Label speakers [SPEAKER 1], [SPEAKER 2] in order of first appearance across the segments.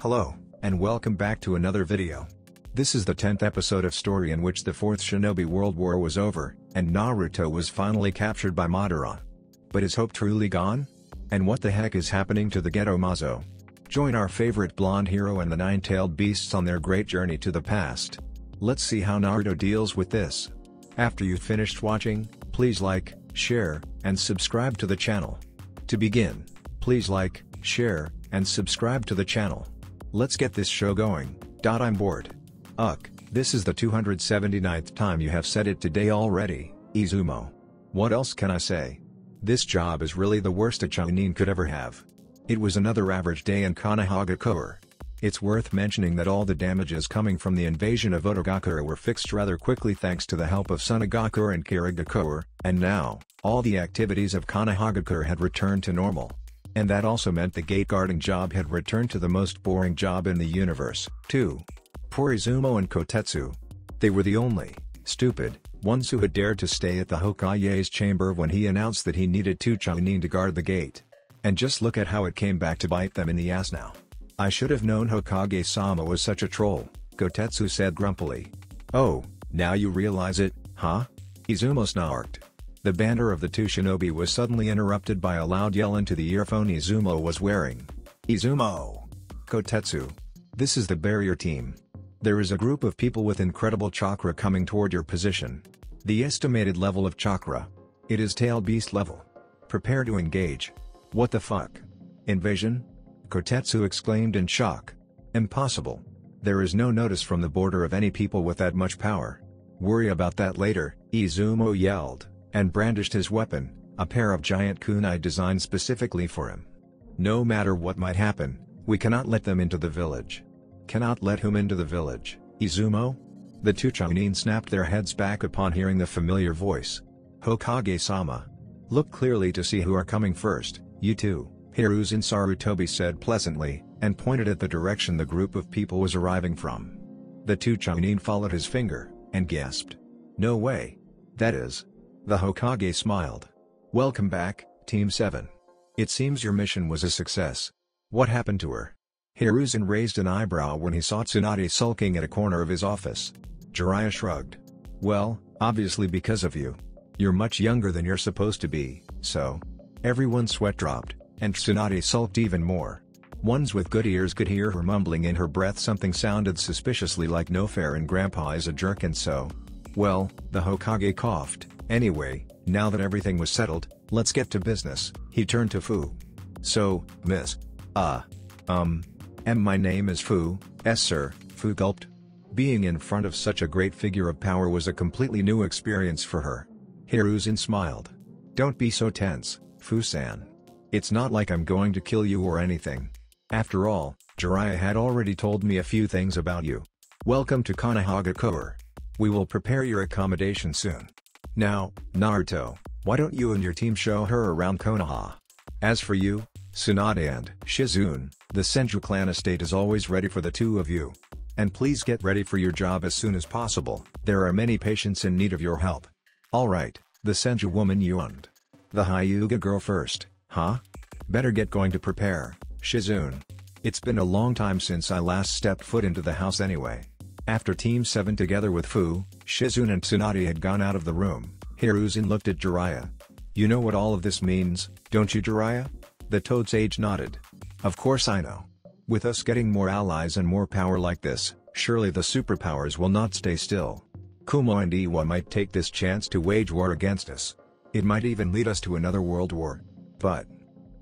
[SPEAKER 1] Hello, and welcome back to another video. This is the 10th episode of story in which the 4th Shinobi World War was over, and Naruto was finally captured by Madara. But is hope truly gone? And what the heck is happening to the Gedo Mazo? Join our favorite blonde hero and the nine-tailed beasts on their great journey to the past. Let's see how Naruto deals with this. After you've finished watching, please like, share, and subscribe to the channel. To begin, please like, share, and subscribe to the channel. Let's get this show going. dot I'm bored. Ugh, this is the 279th time you have said it today already, Izumo. What else can I say? This job is really the worst a Chunin could ever have. It was another average day in Konohagakure. It's worth mentioning that all the damages coming from the invasion of Otogakure were fixed rather quickly thanks to the help of Sunagakure and Kirigakure, and now, all the activities of Konohagakure had returned to normal. And that also meant the gate guarding job had returned to the most boring job in the universe, too. Poor Izumo and Kotetsu. They were the only, stupid, ones who had dared to stay at the Hokage's chamber when he announced that he needed two Chunin to guard the gate. And just look at how it came back to bite them in the ass now. I should have known Hokage-sama was such a troll, Kotetsu said grumpily. Oh, now you realize it, huh? Izumo snarked. The banter of the two shinobi was suddenly interrupted by a loud yell into the earphone Izumo was wearing. Izumo! Kotetsu! This is the barrier team. There is a group of people with incredible chakra coming toward your position. The estimated level of chakra. It is tail beast level. Prepare to engage. What the fuck? Invasion? Kotetsu exclaimed in shock. Impossible. There is no notice from the border of any people with that much power. Worry about that later, Izumo yelled, and brandished his weapon, a pair of giant kunai designed specifically for him. No matter what might happen, we cannot let them into the village. Cannot let whom into the village, Izumo? The two Chunin snapped their heads back upon hearing the familiar voice. Hokage-sama. Look clearly to see who are coming first, you two. Hiruzen Sarutobi said pleasantly, and pointed at the direction the group of people was arriving from. The two Chunin followed his finger, and gasped. No way. That is. The Hokage smiled. Welcome back, Team 7. It seems your mission was a success. What happened to her? Hiruzen raised an eyebrow when he saw Tsunade sulking at a corner of his office. Jiraiya shrugged. Well, obviously because of you. You're much younger than you're supposed to be, so. Everyone's sweat dropped and Tsunade sulked even more. Ones with good ears could hear her mumbling in her breath something sounded suspiciously like no fair and grandpa is a jerk and so. Well, the Hokage coughed, anyway, now that everything was settled, let's get to business, he turned to Fu. So, miss. Uh, um. M my name is Fu, S sir, Fu gulped. Being in front of such a great figure of power was a completely new experience for her. Hiruzen smiled. Don't be so tense, Fu-san. It's not like I'm going to kill you or anything. After all, Jiraiya had already told me a few things about you. Welcome to Konohagakure. We will prepare your accommodation soon. Now, Naruto, why don't you and your team show her around Konoha? As for you, Tsunade and Shizune, the Senju clan estate is always ready for the two of you. And please get ready for your job as soon as possible, there are many patients in need of your help. Alright, the Senju woman yawned. The Hyuga girl first. Huh? Better get going to prepare, Shizune. It's been a long time since I last stepped foot into the house anyway. After Team 7 together with Fu, Shizune and Tsunade had gone out of the room, Hiruzen looked at Jiraiya. You know what all of this means, don't you Jiraiya? The Toad Sage nodded. Of course I know. With us getting more allies and more power like this, surely the superpowers will not stay still. Kumo and Iwa might take this chance to wage war against us. It might even lead us to another world war. But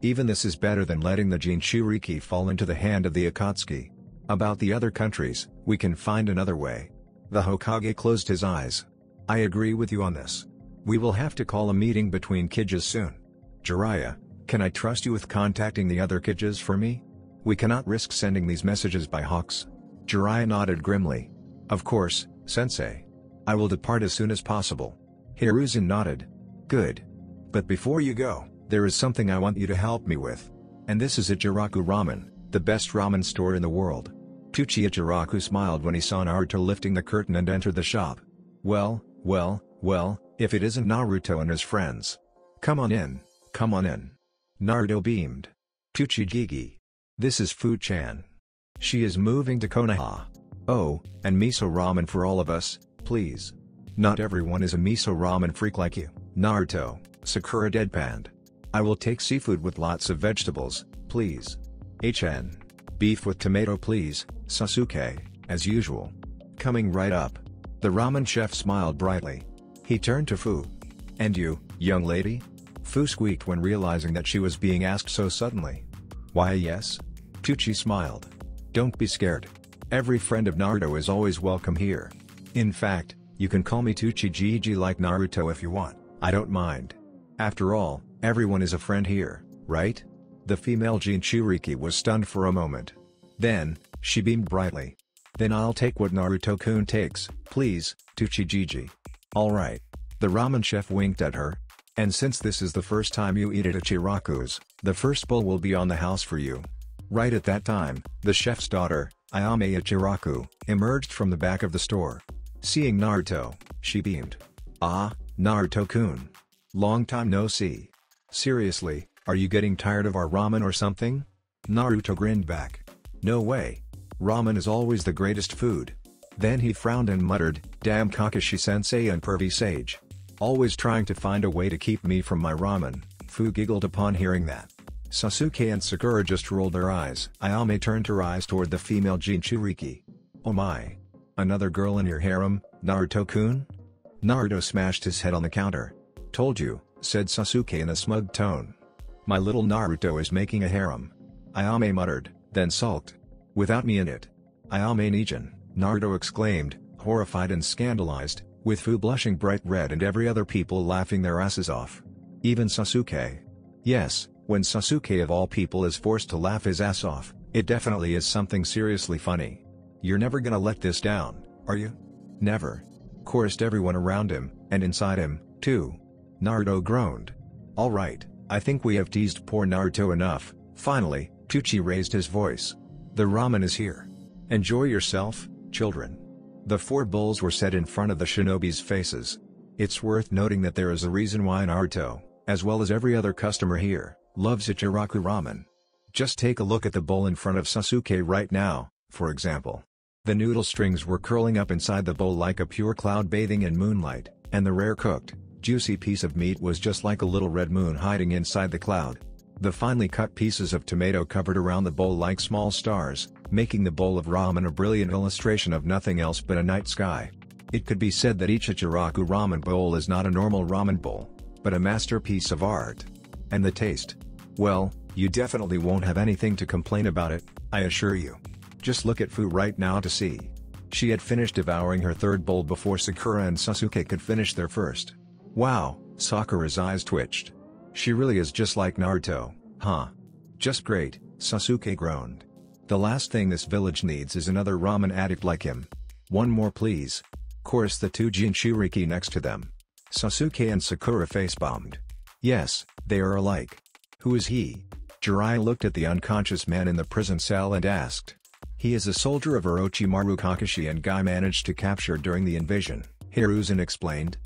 [SPEAKER 1] even this is better than letting the Jinchuriki fall into the hand of the Akatsuki. About the other countries, we can find another way. The Hokage closed his eyes. I agree with you on this. We will have to call a meeting between Kages soon. Jiraiya, can I trust you with contacting the other Kages for me? We cannot risk sending these messages by Hawks. Jiraiya nodded grimly. Of course, sensei. I will depart as soon as possible. Hiruzen nodded. Good. But before you go, there is something I want you to help me with. And this is Ichiraku Ramen, the best ramen store in the world. Teuchi Ichiraku smiled when he saw Naruto lifting the curtain and enter the shop. Well, well, well, if it isn't Naruto and his friends. Come on in, come on in. Naruto beamed. Teuchi Gigi. This is Fu-chan. She is moving to Konoha. Oh, and miso ramen for all of us, please. Not everyone is a miso ramen freak like you, Naruto, Sakura deadpanned. I will take seafood with lots of vegetables, please. HN. Beef with tomato please, Sasuke, as usual. Coming right up. The ramen chef smiled brightly. He turned to Fu. And you, young lady? Fu squeaked when realizing that she was being asked so suddenly. Why yes? Teuchi smiled. Don't be scared. Every friend of Naruto is always welcome here. In fact, you can call me Teuchi Gigi like Naruto if you want, I don't mind. After all, everyone is a friend here, right? The female Jinchuriki was stunned for a moment. Then, she beamed brightly. Then I'll take what Naruto-kun takes, please, Teuchi Gigi. Alright. The ramen chef winked at her. And since this is the first time you eat at Ichiraku's, the first bowl will be on the house for you. Right at that time, the chef's daughter, Ayame Ichiraku, emerged from the back of the store. Seeing Naruto, she beamed. Ah, Naruto-kun. Long time no see. Seriously, are you getting tired of our ramen or something? Naruto grinned back. No way. Ramen is always the greatest food. Then he frowned and muttered, damn Kakashi-sensei and pervy sage. Always trying to find a way to keep me from my ramen, Fu giggled upon hearing that. Sasuke and Sakura just rolled their eyes. Ayame turned her eyes toward the female Jinchuriki. Oh my. Another girl in your harem, Naruto-kun? Naruto smashed his head on the counter. Told you, said Sasuke in a smug tone. My little Naruto is making a harem. Ayame muttered, then sulked. Without me in it. I Ayame Nijin, Naruto exclaimed, horrified and scandalized, with Fu blushing bright red and every other people laughing their asses off. Even Sasuke. Yes, when Sasuke of all people is forced to laugh his ass off, it definitely is something seriously funny. You're never gonna let this down, are you? Never. Chorused everyone around him, and inside him, too. Naruto groaned. Alright, I think we have teased poor Naruto enough, finally, Teuchi raised his voice. The ramen is here. Enjoy yourself, children. The four bowls were set in front of the shinobi's faces. It's worth noting that there is a reason why Naruto, as well as every other customer here, loves Ichiraku ramen. Just take a look at the bowl in front of Sasuke right now, for example. The noodle strings were curling up inside the bowl like a pure cloud bathing in moonlight, and the rare cooked, juicy piece of meat was just like a little red moon hiding inside the cloud. The finely cut pieces of tomato covered around the bowl like small stars, making the bowl of ramen a brilliant illustration of nothing else but a night sky. It could be said that each Ichiraku ramen bowl is not a normal ramen bowl, but a masterpiece of art. And the taste? Well, you definitely won't have anything to complain about it, I assure you. Just look at Fu right now to see. She had finished devouring her third bowl before Sakura and Sasuke could finish their first. Wow, Sakura's eyes twitched. She really is just like Naruto, huh? Just great, Sasuke groaned. The last thing this village needs is another ramen addict like him. One more please. Chorus the two Jinchuriki next to them. Sasuke and Sakura face-bombed. Yes, they are alike. Who is he? Jiraiya looked at the unconscious man in the prison cell and asked. He is a soldier of Orochimaru Kakashi and Guy managed to capture during the invasion, Hiruzen explained.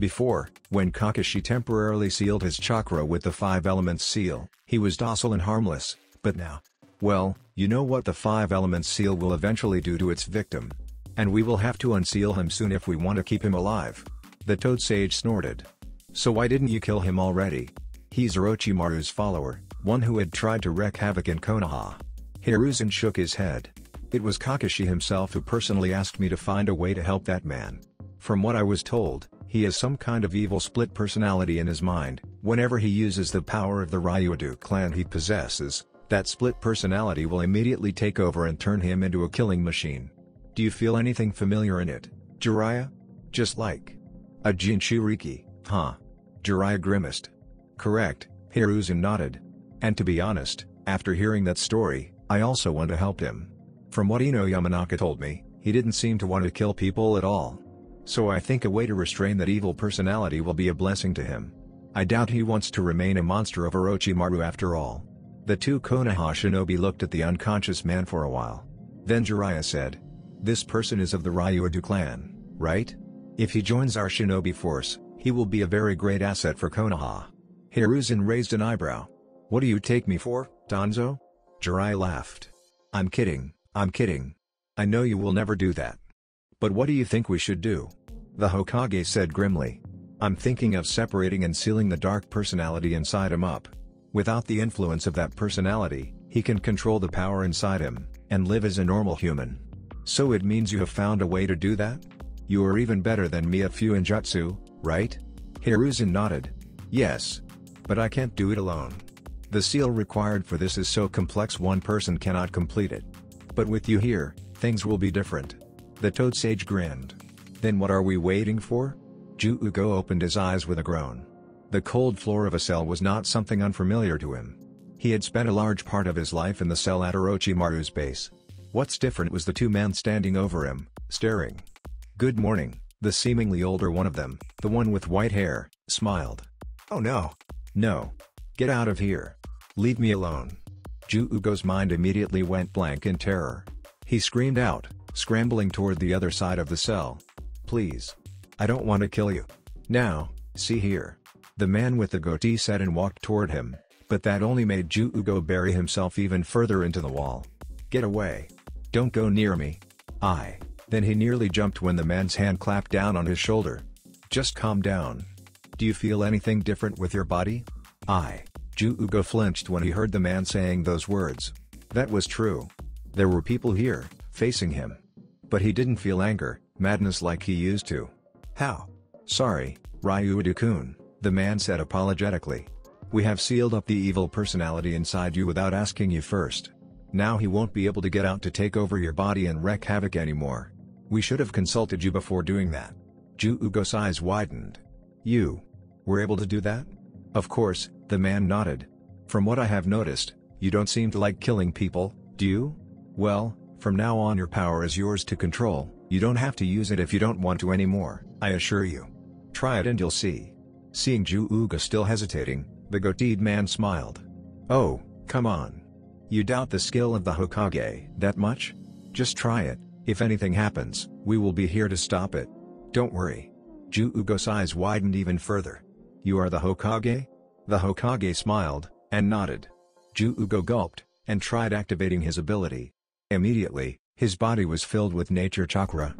[SPEAKER 1] Before, when Kakashi temporarily sealed his chakra with the Five Elements seal, he was docile and harmless, but now... Well, you know what the Five Elements seal will eventually do to its victim. And we will have to unseal him soon if we want to keep him alive. The Toad Sage snorted. So why didn't you kill him already? He's Orochimaru's follower, one who had tried to wreak havoc in Konoha. Hiruzen shook his head. It was Kakashi himself who personally asked me to find a way to help that man. From what I was told, he has some kind of evil split personality in his mind, whenever he uses the power of the Ryudo clan he possesses, that split personality will immediately take over and turn him into a killing machine. Do you feel anything familiar in it, Jiraiya? Just like a Jinchuriki, huh? Jiraiya grimaced. Correct, Hiruzen nodded. And to be honest, after hearing that story, I also want to help him. From what Ino Yamanaka told me, he didn't seem to want to kill people at all. So I think a way to restrain that evil personality will be a blessing to him. I doubt he wants to remain a monster of Orochimaru after all. The two Konoha shinobi looked at the unconscious man for a while. Then Jiraiya said. This person is of the Ryudo clan, right? If he joins our shinobi force, he will be a very great asset for Konoha. Hiruzen raised an eyebrow. What do you take me for, Danzo? Jiraiya laughed. I'm kidding, I'm kidding. I know you will never do that. But what do you think we should do? The Hokage said grimly. I'm thinking of separating and sealing the dark personality inside him up. Without the influence of that personality, he can control the power inside him, and live as a normal human. So it means you have found a way to do that? You are even better than me at Fuinjutsu, right? Hiruzen nodded. Yes. But I can't do it alone. The seal required for this is so complex one person cannot complete it. But with you here, things will be different. The Toad Sage grinned. Then what are we waiting for? Juugo opened his eyes with a groan. The cold floor of a cell was not something unfamiliar to him. He had spent a large part of his life in the cell at Orochimaru's base. What's different was the two men standing over him, staring. Good morning, the seemingly older one of them, the one with white hair, smiled. Oh no. No. Get out of here. Leave me alone. Juugo's mind immediately went blank in terror. He screamed out, scrambling toward the other side of the cell. Please. I don't want to kill you. Now, see here. The man with the goatee said and walked toward him, but that only made Juugo bury himself even further into the wall. Get away. Don't go near me. I. Then he nearly jumped when the man's hand clapped down on his shoulder. Just calm down. Do you feel anything different with your body? I. Juugo flinched when he heard the man saying those words. That was true. There were people here, facing him. But he didn't feel anger, madness like he used to. How? Sorry, Ryudo-kun, the man said apologetically. We have sealed up the evil personality inside you without asking you first. Now he won't be able to get out to take over your body and wreak havoc anymore. We should have consulted you before doing that. Juugo's eyes widened. You were able to do that? Of course, the man nodded. From what I have noticed, you don't seem to like killing people, do you? Well, from now on your power is yours to control, you don't have to use it if you don't want to anymore, I assure you. Try it and you'll see. Seeing Juugo still hesitating, the goateed man smiled. Oh, come on. You doubt the skill of the Hokage that much? Just try it, if anything happens, we will be here to stop it. Don't worry. Juugo's eyes widened even further. You are the Hokage? The Hokage smiled, and nodded. Juugo gulped, and tried activating his ability. Immediately, his body was filled with nature chakra.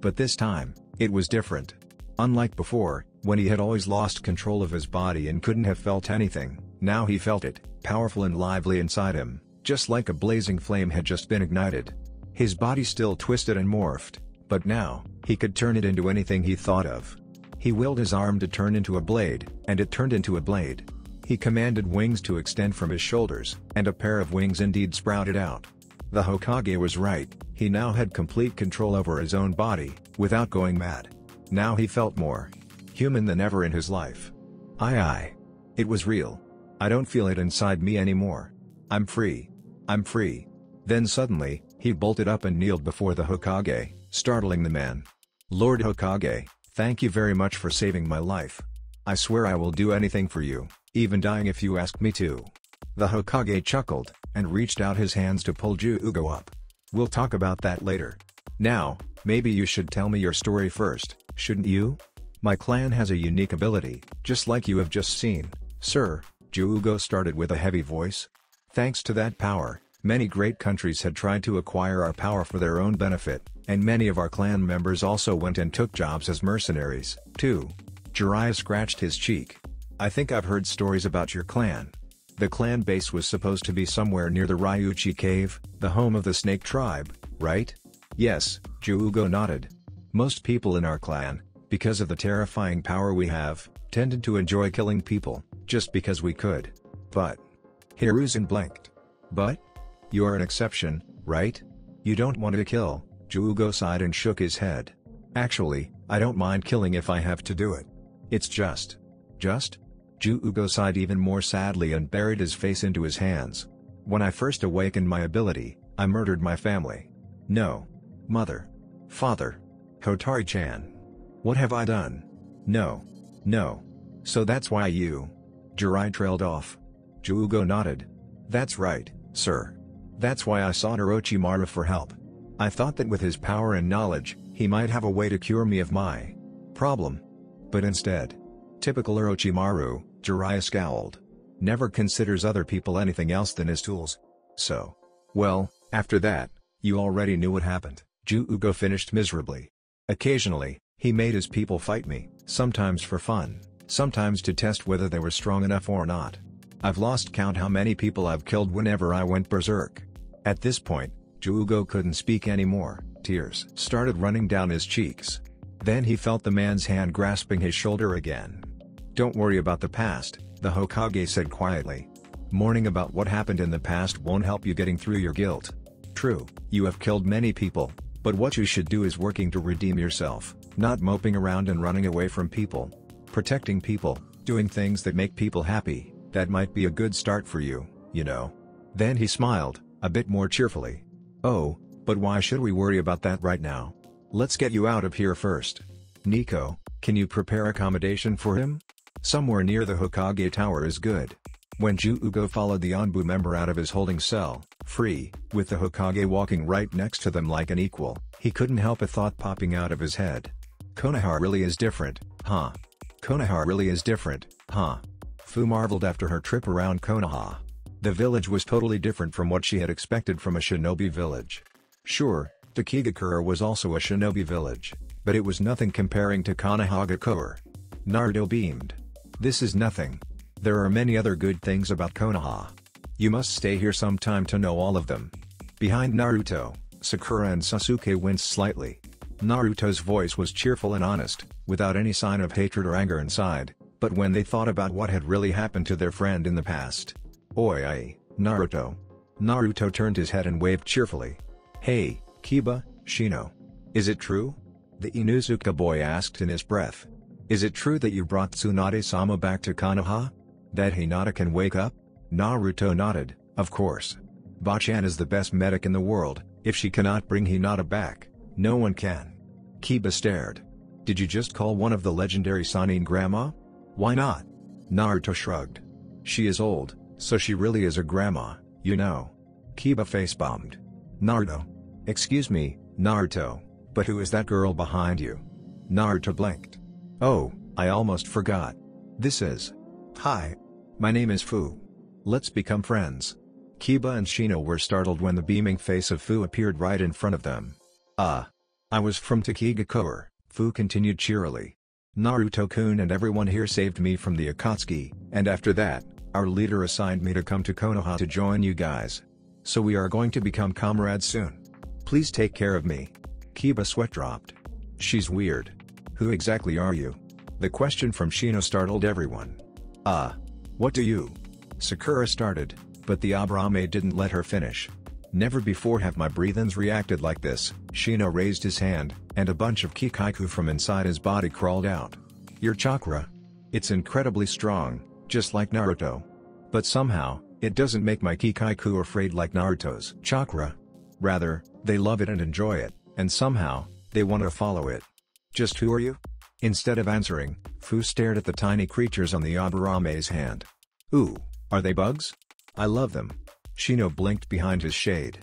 [SPEAKER 1] But this time, it was different. Unlike before, when he had always lost control of his body and couldn't have felt anything, now he felt it, powerful and lively inside him, just like a blazing flame had just been ignited. His body still twisted and morphed, but now, he could turn it into anything he thought of. He willed his arm to turn into a blade, and it turned into a blade. He commanded wings to extend from his shoulders, and a pair of wings indeed sprouted out. The Hokage was right, he now had complete control over his own body, without going mad. Now he felt more, human than ever in his life. Aye aye. It was real. I don't feel it inside me anymore. I'm free. I'm free. Then suddenly, he bolted up and kneeled before the Hokage, startling the man. Lord Hokage, thank you very much for saving my life. I swear I will do anything for you, even dying if you ask me to. The Hokage chuckled, and reached out his hands to pull Juugo up. We'll talk about that later. Now, maybe you should tell me your story first, shouldn't you? My clan has a unique ability, just like you have just seen, sir, Juugo started with a heavy voice. Thanks to that power, many great countries had tried to acquire our power for their own benefit, and many of our clan members also went and took jobs as mercenaries, too. Jiraiya scratched his cheek. I think I've heard stories about your clan. The clan base was supposed to be somewhere near the Ryuchi Cave, the home of the Snake Tribe, right? Yes, Juugo nodded. Most people in our clan, because of the terrifying power we have, tended to enjoy killing people, just because we could. But. Hiruzen blinked. But? You're an exception, right? You don't want to kill, Juugo sighed and shook his head. Actually, I don't mind killing if I have to do it. It's just. Just? Juugo sighed even more sadly and buried his face into his hands. When I first awakened my ability, I murdered my family. No. Mother. Father. Hotori-chan. What have I done? No. No. So that's why you. Jirai trailed off. Juugo nodded. That's right, sir. That's why I sought Orochimaru for help. I thought that with his power and knowledge, he might have a way to cure me of my problem. But instead. Typical Orochimaru, Jiraiya scowled. Never considers other people anything else than his tools. So. Well, after that, You already knew what happened, Juugo finished miserably. Occasionally, he made his people fight me, sometimes for fun, sometimes to test whether they were strong enough or not. I've lost count how many people I've killed whenever I went berserk. At this point, Juugo couldn't speak anymore, tears started running down his cheeks. Then he felt the man's hand grasping his shoulder again. Don't worry about the past, the Hokage said quietly. Mourning about what happened in the past won't help you getting through your guilt. True, you have killed many people, but what you should do is working to redeem yourself, not moping around and running away from people. Protecting people, doing things that make people happy, that might be a good start for you, you know. Then he smiled, a bit more cheerfully. Oh, but why should we worry about that right now? Let's get you out of here first. Nico, can you prepare accommodation for him? Somewhere near the Hokage Tower is good. When Juugo followed the Anbu member out of his holding cell, free, with the Hokage walking right next to them like an equal, he couldn't help a thought popping out of his head. Konoha really is different, huh? Konoha really is different, huh? Fu marveled after her trip around Konoha. The village was totally different from what she had expected from a shinobi village. Sure, Takigakure was also a shinobi village, but it was nothing comparing to Konohagakure. Naruto beamed. This is nothing. There are many other good things about Konoha. You must stay here some time to know all of them. Behind Naruto, Sakura and Sasuke winced slightly. Naruto's voice was cheerful and honest, without any sign of hatred or anger inside, but when they thought about what had really happened to their friend in the past. Oi ai, Naruto. Naruto turned his head and waved cheerfully. Hey, Kiba, Shino. Is it true? The Inuzuka boy asked in his breath. Is it true that you brought Tsunade-sama back to Konoha? That Hinata can wake up? Naruto nodded, of course. Bachan is the best medic in the world, if she cannot bring Hinata back, no one can. Kiba stared. Did you just call one of the legendary Sannin grandma? Why not? Naruto shrugged. She is old, so she really is a grandma, you know. Kiba face-bombed. Naruto. Excuse me, Naruto, but who is that girl behind you? Naruto blinked. Oh, I almost forgot. This is. Hi. My name is Fu. Let's become friends. Kiba and Shino were startled when the beaming face of Fu appeared right in front of them. Ah. Uh, I was from Takigakure, Fu continued cheerily. Naruto-kun and everyone here saved me from the Akatsuki, and after that, our leader assigned me to come to Konoha to join you guys. So we are going to become comrades soon. Please take care of me. Kiba sweat dropped. She's weird. Who exactly are you? The question from Shino startled everyone. Ah. Uh, what do you? Sakura started, but the Aburame didn't let her finish. Never before have my breath-ins reacted like this, Shino raised his hand, and a bunch of Kikaichu from inside his body crawled out. Your chakra. It's incredibly strong, just like Naruto. But somehow, it doesn't make my Kikaichu afraid like Naruto's chakra. Rather, they love it and enjoy it, and somehow, they want to follow it. Just who are you? Instead of answering, Fu stared at the tiny creatures on the Aburame's hand. Ooh, are they bugs? I love them. Shino blinked behind his shade.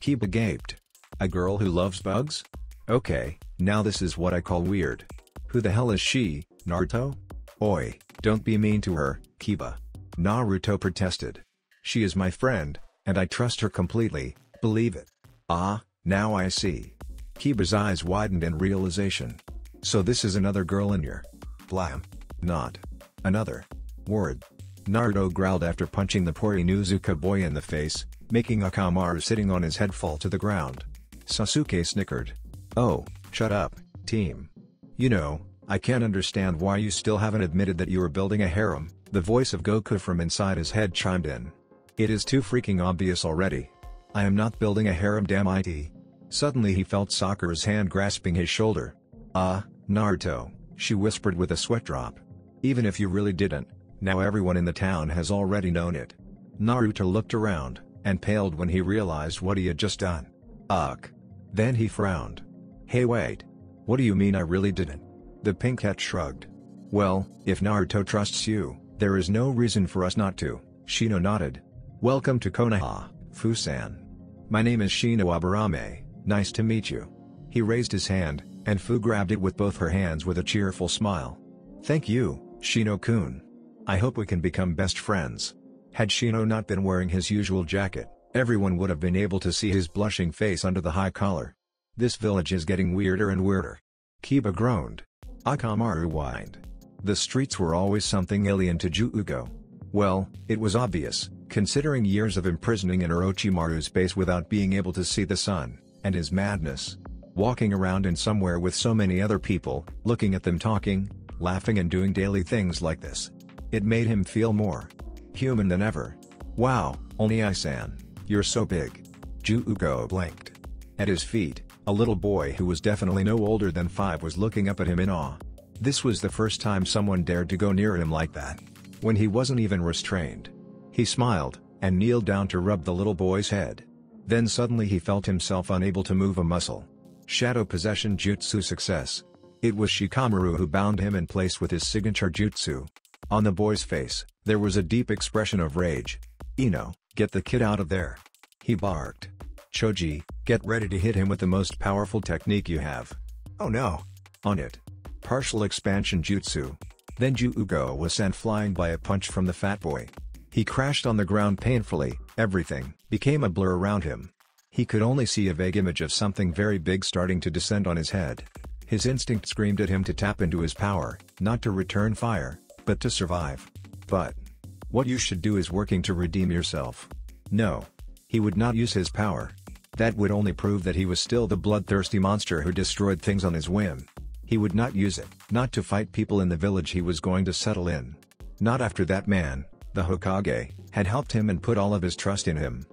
[SPEAKER 1] Kiba gaped. A girl who loves bugs? Okay, now this is what I call weird. Who the hell is she, Naruto? Oi, don't be mean to her, Kiba. Naruto protested. She is my friend, and I trust her completely, believe it. Ah, now I see. Kiba's eyes widened in realization. So this is another girl in your... Blam. Not. Another. Word. Naruto growled after punching the poor Inuzuka boy in the face, making Akamaru sitting on his head fall to the ground. Sasuke snickered. Oh, shut up, team. You know, I can't understand why you still haven't admitted that you are building a harem, the voice of Goku from inside his head chimed in. It is too freaking obvious already. I am not building a harem damn it. Suddenly he felt Sakura's hand grasping his shoulder. Ah, Naruto, she whispered with a sweat drop. Even if you really didn't, now everyone in the town has already known it. Naruto looked around, and paled when he realized what he had just done. Ugh. Then he frowned. Hey wait. What do you mean I really didn't? The pink cat shrugged. Well, if Naruto trusts you, there is no reason for us not to, Shino nodded. Welcome to Konoha, Fusan. My name is Shino Aburame, nice to meet you. He raised his hand, and Fu grabbed it with both her hands with a cheerful smile. Thank you, Shino-kun. I hope we can become best friends. Had Shino not been wearing his usual jacket, Everyone would have been able to see his blushing face under the high collar. This village is getting weirder and weirder. Kiba groaned. Akamaru whined. The streets were always something alien to Juugo. Well, it was obvious, considering years of imprisoning in Orochimaru's base without being able to see the sun, and his madness. Walking around in somewhere with so many other people, looking at them talking, laughing and doing daily things like this. It made him feel more human than ever. Wow, Oni-san, you're so big. Juugo blinked. At his feet, a little boy who was definitely no older than five was looking up at him in awe. This was the first time someone dared to go near him like that. When he wasn't even restrained. He smiled, and kneeled down to rub the little boy's head. Then suddenly he felt himself unable to move a muscle. Shadow Possession Jutsu Success. It was Shikamaru who bound him in place with his signature jutsu. On the boy's face, there was a deep expression of rage. Ino, get the kid out of there. He barked. Choji, get ready to hit him with the most powerful technique you have. Oh no. On it. Partial expansion jutsu. Then Juugo was sent flying by a punch from the fat boy. He crashed on the ground painfully, everything became a blur around him. He could only see a vague image of something very big starting to descend on his head. His instinct screamed at him to tap into his power, not to return fire, but to survive. But, what you should do is working to redeem yourself. No. He would not use his power. That would only prove that he was still the bloodthirsty monster who destroyed things on his whim. He would not use it, not to fight people in the village he was going to settle in. Not after that man, the Hokage, had helped him and put all of his trust in him.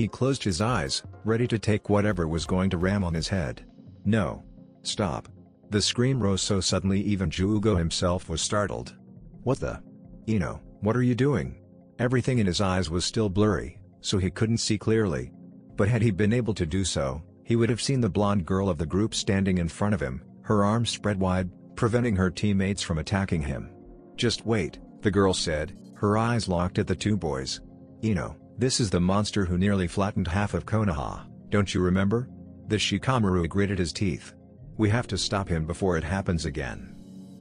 [SPEAKER 1] He closed his eyes, ready to take whatever was going to ram on his head. No. Stop. The scream rose so suddenly even Juugo himself was startled. What the? Ino, what are you doing? Everything in his eyes was still blurry, so he couldn't see clearly. But had he been able to do so, he would have seen the blonde girl of the group standing in front of him, her arms spread wide, preventing her teammates from attacking him. Just wait, the girl said, her eyes locked at the two boys. Ino, this is the monster who nearly flattened half of Konoha, don't you remember? The Shikamaru gritted his teeth. We have to stop him before it happens again.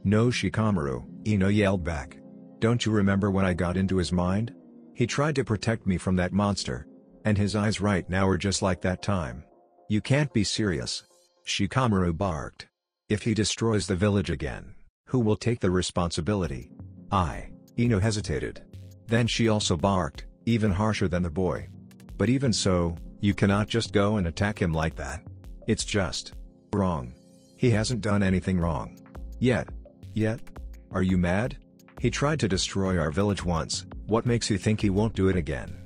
[SPEAKER 1] No Shikamaru, Ino yelled back. Don't you remember when I got into his mind? He tried to protect me from that monster. And his eyes right now are just like that time. You can't be serious. Shikamaru barked. If he destroys the village again, who will take the responsibility? I, Ino hesitated. Then she also barked, even harsher than the boy. But even so, you cannot just go and attack him like that. It's just wrong. He hasn't done anything wrong. Yet. Yet? Are you mad? He tried to destroy our village once, what makes you think he won't do it again?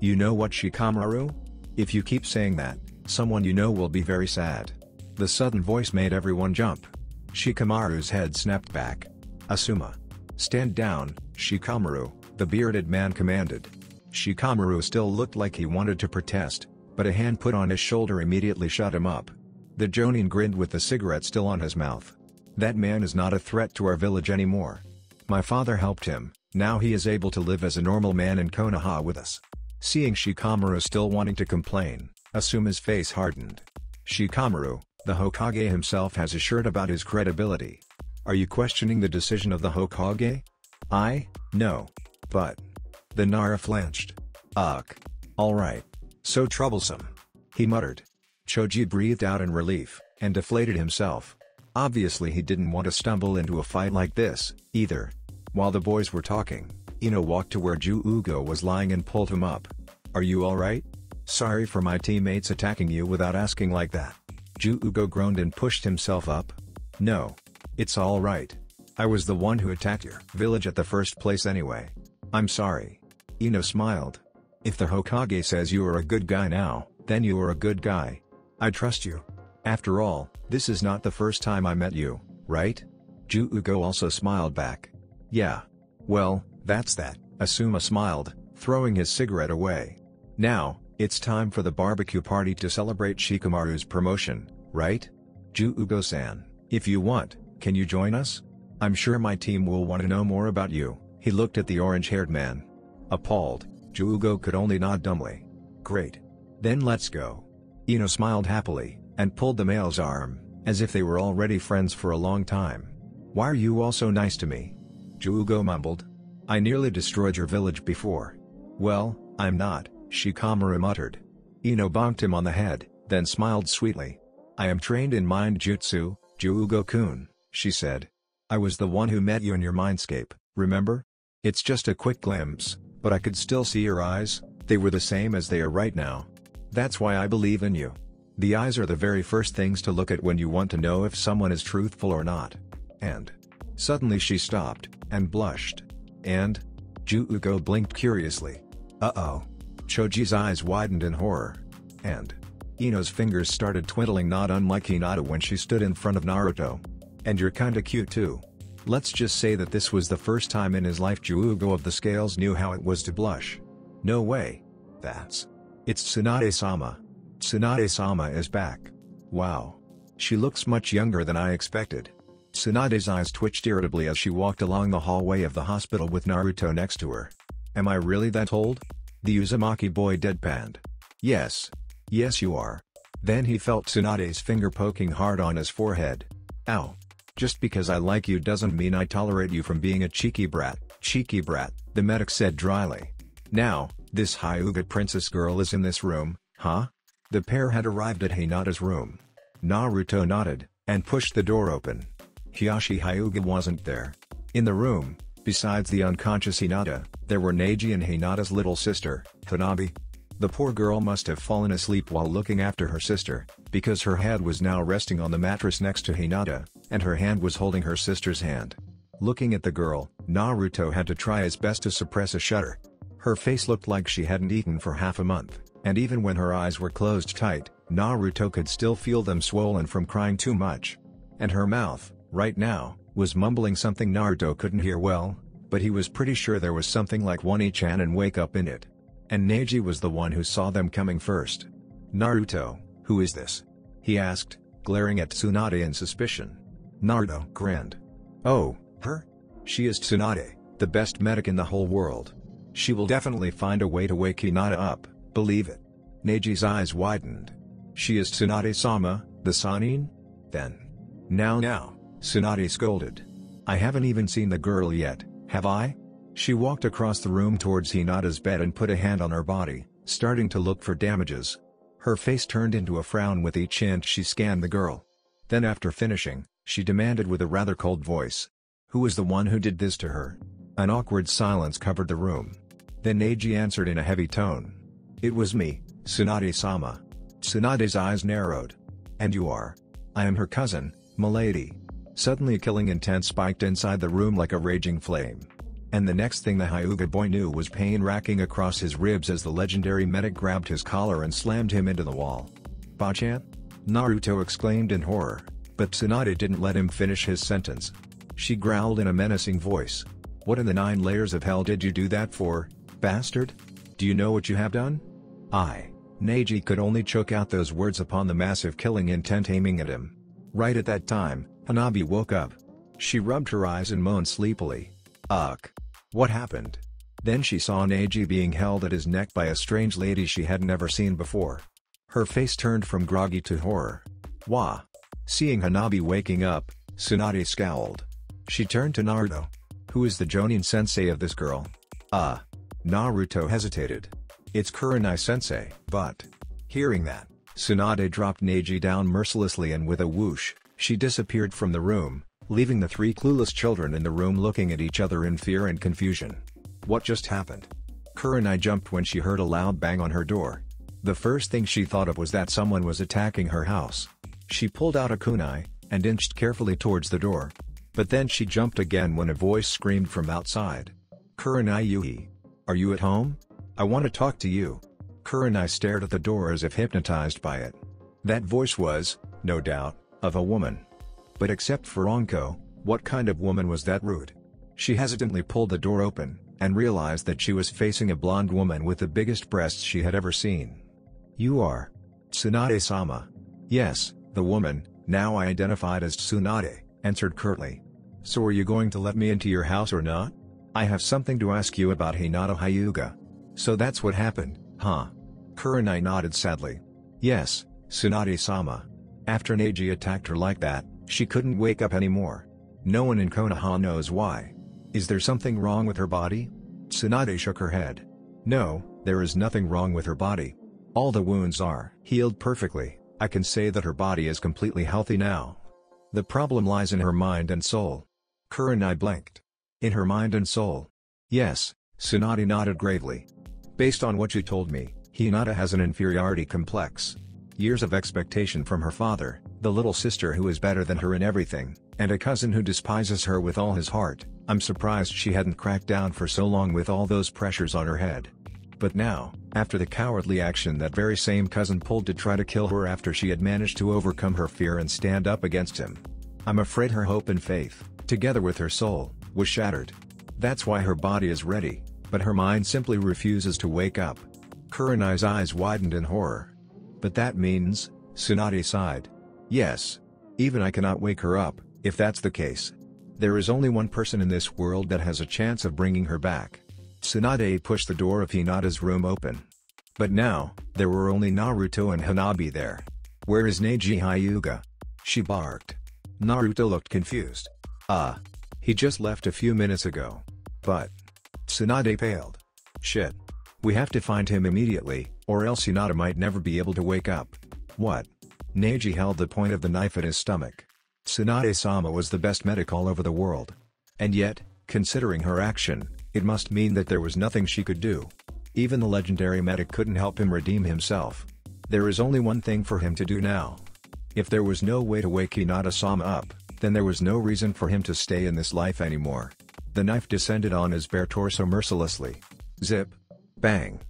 [SPEAKER 1] You know what Shikamaru? If you keep saying that, someone you know will be very sad. The sudden voice made everyone jump. Shikamaru's head snapped back. Asuma. Stand down, Shikamaru, the bearded man commanded. Shikamaru still looked like he wanted to protest, but a hand put on his shoulder immediately shut him up. The Jonin grinned with the cigarette still on his mouth. That man is not a threat to our village anymore. My father helped him, now he is able to live as a normal man in Konoha with us. Seeing Shikamaru still wanting to complain, Asuma's face hardened. Shikamaru, the Hokage himself has assured about his credibility. Are you questioning the decision of the Hokage? I, no. But. The Nara flinched. Ugh. Alright. So troublesome. He muttered. Choji breathed out in relief, and deflated himself. Obviously he didn't want to stumble into a fight like this, either. While the boys were talking, Ino walked to where Juugo was lying and pulled him up. Are you alright? Sorry for my teammates attacking you without asking like that. Juugo groaned and pushed himself up. No. It's alright. I was the one who attacked your village at the first place anyway. I'm sorry. Ino smiled. If the Hokage says you are a good guy now, then you are a good guy. I trust you. After all, this is not the first time I met you, right? Juugo also smiled back. Yeah. Well, that's that, Asuma smiled, throwing his cigarette away. Now, it's time for the barbecue party to celebrate Shikamaru's promotion, right? Juugo-san, if you want, can you join us? I'm sure my team will want to know more about you. He looked at the orange-haired man. Appalled, Juugo could only nod dumbly. Great. Then let's go. Ino smiled happily, and pulled the male's arm, as if they were already friends for a long time. Why are you all so nice to me? Juugo mumbled. I nearly destroyed your village before. Well, I'm not, Shikamaru muttered. Ino bonked him on the head, then smiled sweetly. I am trained in mind jutsu, Juugo-kun, she said. I was the one who met you in your mindscape, remember? It's just a quick glimpse, but I could still see your eyes, they were the same as they are right now. That's why I believe in you. The eyes are the very first things to look at when you want to know if someone is truthful or not. And. Suddenly she stopped, and blushed. And? Juugo blinked curiously. Uh-oh. Choji's eyes widened in horror. And. Ino's fingers started twiddling not unlike Hinata when she stood in front of Naruto. And you're kinda cute too. Let's just say that this was the first time in his life Juugo of the Scales knew how it was to blush. No way. That's. It's Tsunade-sama. Tsunade-sama is back. Wow. She looks much younger than I expected. Tsunade's eyes twitched irritably as she walked along the hallway of the hospital with Naruto next to her. Am I really that old? The Uzumaki boy deadpanned. Yes. Yes you are. Then he felt Tsunade's finger poking hard on his forehead. Ow. Just because I like you doesn't mean I tolerate you from being a cheeky brat, cheeky brat, the medic said dryly. Now, this Hyuga princess girl is in this room, huh? The pair had arrived at Hinata's room. Naruto nodded, and pushed the door open. Hiashi Hyuga wasn't there. In the room, besides the unconscious Hinata, there were Neji and Hinata's little sister, Hanabi. The poor girl must have fallen asleep while looking after her sister, because her head was now resting on the mattress next to Hinata, and her hand was holding her sister's hand. Looking at the girl, Naruto had to try his best to suppress a shudder. Her face looked like she hadn't eaten for half a month, and even when her eyes were closed tight, Naruto could still feel them swollen from crying too much. And her mouth, right now, was mumbling something Naruto couldn't hear well, but he was pretty sure there was something like One-chan and wake up in it. And Neji was the one who saw them coming first. Naruto, who is this? He asked, glaring at Tsunade in suspicion. Naruto grinned. Oh, her? She is Tsunade, the best medic in the whole world. She will definitely find a way to wake Hinata up, believe it. Neji's eyes widened. She is Tsunade-sama, the Sannin? Then. Now now, Tsunade scolded. I haven't even seen the girl yet, have I? She walked across the room towards Hinata's bed and put a hand on her body, starting to look for damages. Her face turned into a frown with each inch she scanned the girl. Then after finishing, she demanded with a rather cold voice. Who was the one who did this to her? An awkward silence covered the room. Then Neji answered in a heavy tone. It was me, Tsunade-sama. Tsunade's eyes narrowed. And you are? I am her cousin, milady. Suddenly a killing intent spiked inside the room like a raging flame. And the next thing the Hyuga boy knew was pain racking across his ribs as the legendary medic grabbed his collar and slammed him into the wall. Bachan? Naruto exclaimed in horror, but Tsunade didn't let him finish his sentence. She growled in a menacing voice. What in the nine layers of hell did you do that for, bastard? Do you know what you have done? I. Neji could only choke out those words upon the massive killing intent aiming at him. Right at that time, Hanabi woke up. She rubbed her eyes and moaned sleepily. Ugh. What happened? Then she saw Neji being held at his neck by a strange lady she had never seen before. Her face turned from groggy to horror. Wah. Seeing Hanabi waking up, Tsunade scowled. She turned to Naruto. Who is the Jonin sensei of this girl? Ah. Uh, Naruto hesitated. It's Kurenai sensei, but... Hearing that, Tsunade dropped Neji down mercilessly and with a whoosh, she disappeared from the room, leaving the three clueless children in the room looking at each other in fear and confusion. What just happened? Kurenai jumped when she heard a loud bang on her door. The first thing she thought of was that someone was attacking her house. She pulled out a kunai, and inched carefully towards the door. But then she jumped again when a voice screamed from outside. Kurenai Yuhi. Are you at home? I want to talk to you. Kurenai stared at the door as if hypnotized by it. That voice was, no doubt, of a woman. But except for Anko, what kind of woman was that rude? She hesitantly pulled the door open, and realized that she was facing a blonde woman with the biggest breasts she had ever seen. You are. Tsunade-sama. Yes, the woman, now I identified as Tsunade, answered curtly. So are you going to let me into your house or not? I have something to ask you about Hinata Hyuga. So that's what happened, huh? Kurenai nodded sadly. Yes, Tsunade-sama. After Neji attacked her like that, she couldn't wake up anymore. No one in Konoha knows why. Is there something wrong with her body? Tsunade shook her head. No, There is nothing wrong with her body. All the wounds are healed perfectly, I can say that her body is completely healthy now. The problem lies in her mind and soul. Kurenai blinked. In her mind and soul. Yes, Tsunade nodded gravely. Based on what you told me, Hinata has an inferiority complex. Years of expectation from her father, the little sister who is better than her in everything, and a cousin who despises her with all his heart, I'm surprised she hadn't cracked down for so long with all those pressures on her head. But now, after the cowardly action that very same cousin pulled to try to kill her after she had managed to overcome her fear and stand up against him. I'm afraid her hope and faith, together with her soul, was shattered. That's why her body is ready, but her mind simply refuses to wake up. Kurenai's eyes widened in horror. But that means, Tsunade sighed. Yes. Even I cannot wake her up, if that's the case. There is only one person in this world that has a chance of bringing her back. Tsunade pushed the door of Hinata's room open. But now, there were only Naruto and Hanabi there. Where is Neji Hyuga? She barked. Naruto looked confused. Ah. He just left a few minutes ago. But. Tsunade paled. Shit. We have to find him immediately, or else Hinata might never be able to wake up. What? Neji held the point of the knife at his stomach. Tsunade-sama was the best medic all over the world. And yet, considering her action, it must mean that there was nothing she could do. Even the legendary medic couldn't help him redeem himself. There is only one thing for him to do now. If there was no way to wake Hinata-sama up, then there was no reason for him to stay in this life anymore. The knife descended on his bare torso mercilessly. Zip. Bang.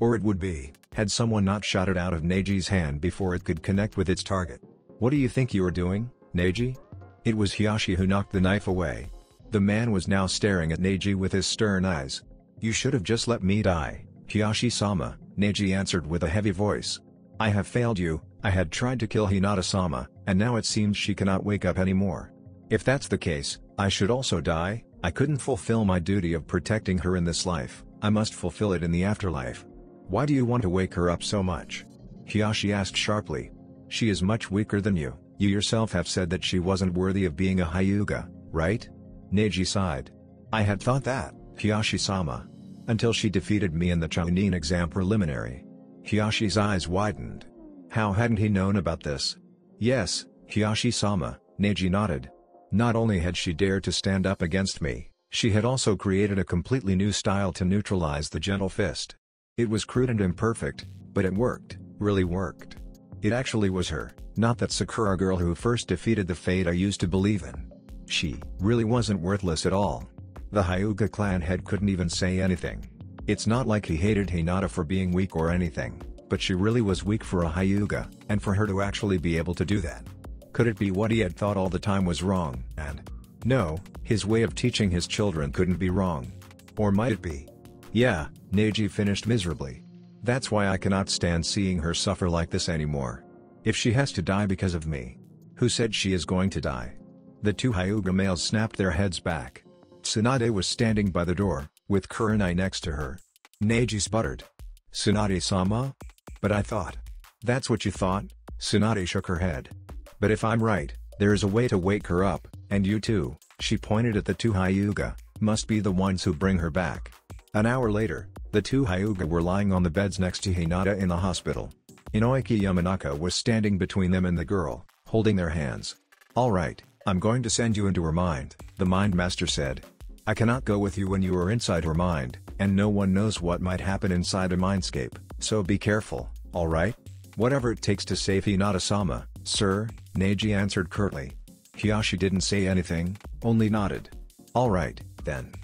[SPEAKER 1] Or it would be, had someone not shot it out of Neji's hand before it could connect with its target. What do you think you are doing, Neji? It was Hiashi who knocked the knife away. The man was now staring at Neji with his stern eyes. You should have just let me die, Hiashi-sama, Neji answered with a heavy voice. I have failed you, I had tried to kill Hinata-sama, and now it seems she cannot wake up anymore. If that's the case, I should also die, I couldn't fulfill my duty of protecting her in this life, I must fulfill it in the afterlife. Why do you want to wake her up so much? Hiashi asked sharply. She is much weaker than you, you yourself have said that she wasn't worthy of being a Hyuga, right? Neji sighed. I had thought that, Hiashi-sama. Until she defeated me in the Chunin exam preliminary. Hiashi's eyes widened. How hadn't he known about this? Yes, Hiashi-sama, Neji nodded. Not only had she dared to stand up against me, she had also created a completely new style to neutralize the gentle fist. It was crude and imperfect, but it worked, really worked. It actually was her, not that Sakura girl who first defeated the fate I used to believe in. She really wasn't worthless at all. The Hyuga clan head couldn't even say anything. It's not like he hated Hinata for being weak or anything, but she really was weak for a Hyuga, and for her to actually be able to do that. Could it be what he had thought all the time was wrong, and... No, his way of teaching his children couldn't be wrong. Or might it be? Yeah, Neji finished miserably. That's why I cannot stand seeing her suffer like this anymore. If she has to die because of me. Who said she is going to die? The two Hyuga males snapped their heads back. Tsunade was standing by the door, with Kurenai next to her. Neji sputtered. Tsunade-sama? But I thought. That's what you thought? Tsunade shook her head. But if I'm right, there is a way to wake her up, and you too, she pointed at the two Hyuga, must be the ones who bring her back. An hour later, the two Hyuga were lying on the beds next to Hinata in the hospital. Inoichi Yamanaka was standing between them and the girl, holding their hands. Alright, I'm going to send you into her mind, the Mind Master said. I cannot go with you when you are inside her mind, and no one knows what might happen inside a mindscape, so be careful, alright? Whatever it takes to save Hinata-sama, sir, Neji answered curtly. Hiashi didn't say anything, only nodded. Alright, then.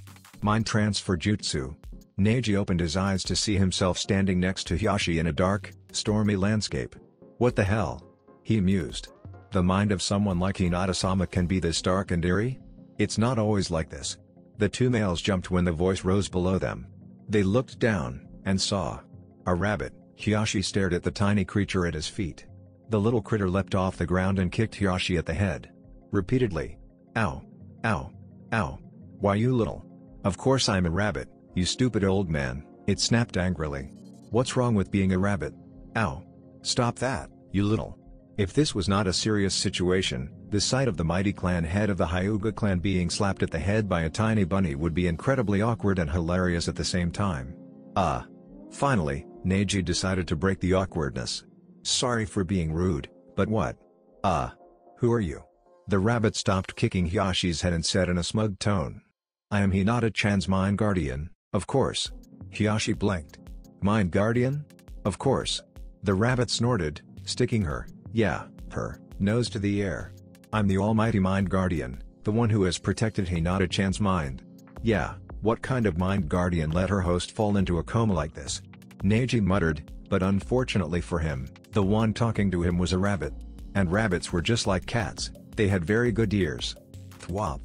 [SPEAKER 1] Mind transfer jutsu. Neji opened his eyes to see himself standing next to Hiashi in a dark, stormy landscape. What the hell? He mused. The mind of someone like Hinata-sama can be this dark and eerie? It's not always like this. The two males jumped when the voice rose below them. They looked down, and saw. A rabbit, Hiashi stared at the tiny creature at his feet. The little critter leapt off the ground and kicked Hiashi at the head. Repeatedly. Ow. Ow. Ow. Why you little? Of course I'm a rabbit, you stupid old man, it snapped angrily. What's wrong with being a rabbit? Ow. Stop that, you little. If this was not a serious situation, the sight of the mighty clan head of the Hyuga clan being slapped at the head by a tiny bunny would be incredibly awkward and hilarious at the same time. Ah. Finally, Neji decided to break the awkwardness. Sorry for being rude, but what? Uh. Who are you? The rabbit stopped kicking Hiashi's head and said in a smug tone. I am Hinata-chan's mind guardian, of course. Hiashi blinked. Mind guardian? Of course. The rabbit snorted, sticking her, yeah, her, nose to the air. I'm the almighty mind guardian, the one who has protected Hinata-chan's mind. Yeah, what kind of mind guardian let her host fall into a coma like this? Neji muttered, but unfortunately for him, the one talking to him was a rabbit. And rabbits were just like cats, they had very good ears. Thwop.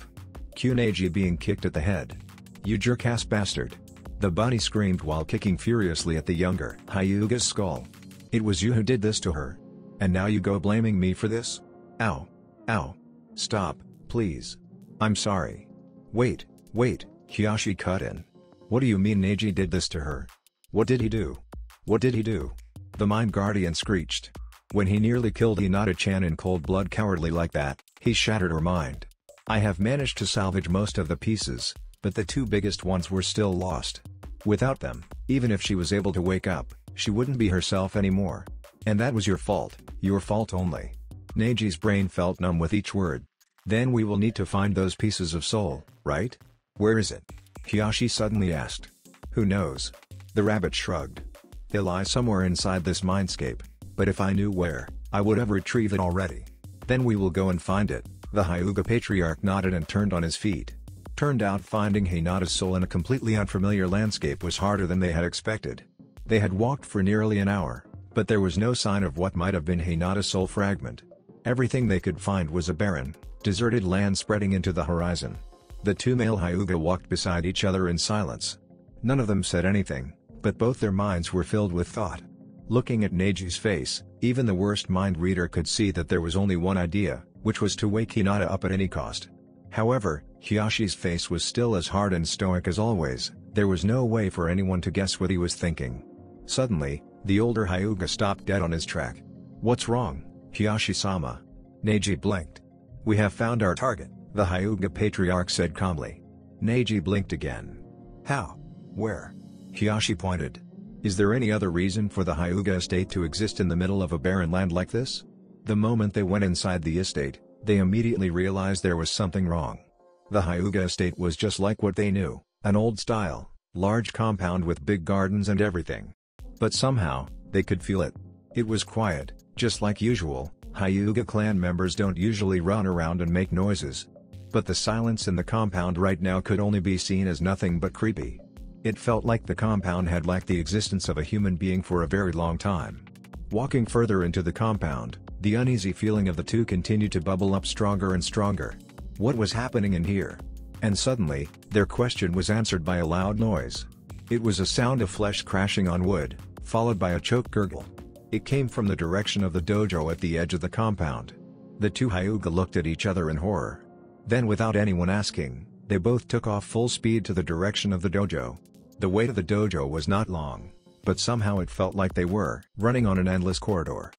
[SPEAKER 1] Q Neji being kicked at the head. You jerk-ass bastard. The bunny screamed while kicking furiously at the younger Hyuga's skull. It was you who did this to her. And now you go blaming me for this? Ow. Ow. Stop, please. I'm sorry. Wait, wait, Hiashi cut in. What do you mean Neji did this to her? What did he do? What did he do? The Mind Guardian screeched. When he nearly killed Hinata-chan in cold blood cowardly like that, he shattered her mind. I have managed to salvage most of the pieces, but the two biggest ones were still lost. Without them, even if she was able to wake up, she wouldn't be herself anymore. And that was your fault, your fault only. Neji's brain felt numb with each word. Then we will need to find those pieces of soul, right? Where is it? Hiashi suddenly asked. Who knows? The rabbit shrugged. They lie somewhere inside this mindscape, but if I knew where, I would have retrieved it already. Then we will go and find it. The Hyuga patriarch nodded and turned on his feet. Turned out finding Hinata's soul in a completely unfamiliar landscape was harder than they had expected. They had walked for nearly an hour, but there was no sign of what might have been Hinata's soul fragment. Everything they could find was a barren, deserted land spreading into the horizon. The two male Hyuga walked beside each other in silence. None of them said anything, but both their minds were filled with thought. Looking at Neji's face, even the worst mind reader could see that there was only one idea, which was to wake Hinata up at any cost. However, Hiashi's face was still as hard and stoic as always, there was no way for anyone to guess what he was thinking. Suddenly, the older Hyuga stopped dead on his track. What's wrong, Hiashi-sama? Neji blinked. We have found our target. The Hyuga Patriarch said calmly. Neji blinked again. How? Where? Hiashi pointed. Is there any other reason for the Hyuga estate to exist in the middle of a barren land like this? The moment they went inside the estate, they immediately realized there was something wrong. The Hyuga estate was just like what they knew, an old style, large compound with big gardens and everything. But somehow, they could feel it. It was quiet, just like usual, Hyuga clan members don't usually run around and make noises, but the silence in the compound right now could only be seen as nothing but creepy. It felt like the compound had lacked the existence of a human being for a very long time. Walking further into the compound, the uneasy feeling of the two continued to bubble up stronger and stronger. What was happening in here? And suddenly, their question was answered by a loud noise. It was a sound of flesh crashing on wood, followed by a choke gurgle. It came from the direction of the dojo at the edge of the compound. The two Hyuga looked at each other in horror. Then without anyone asking, they both took off full speed to the direction of the dojo. The way to the dojo was not long, but somehow it felt like they were running on an endless corridor.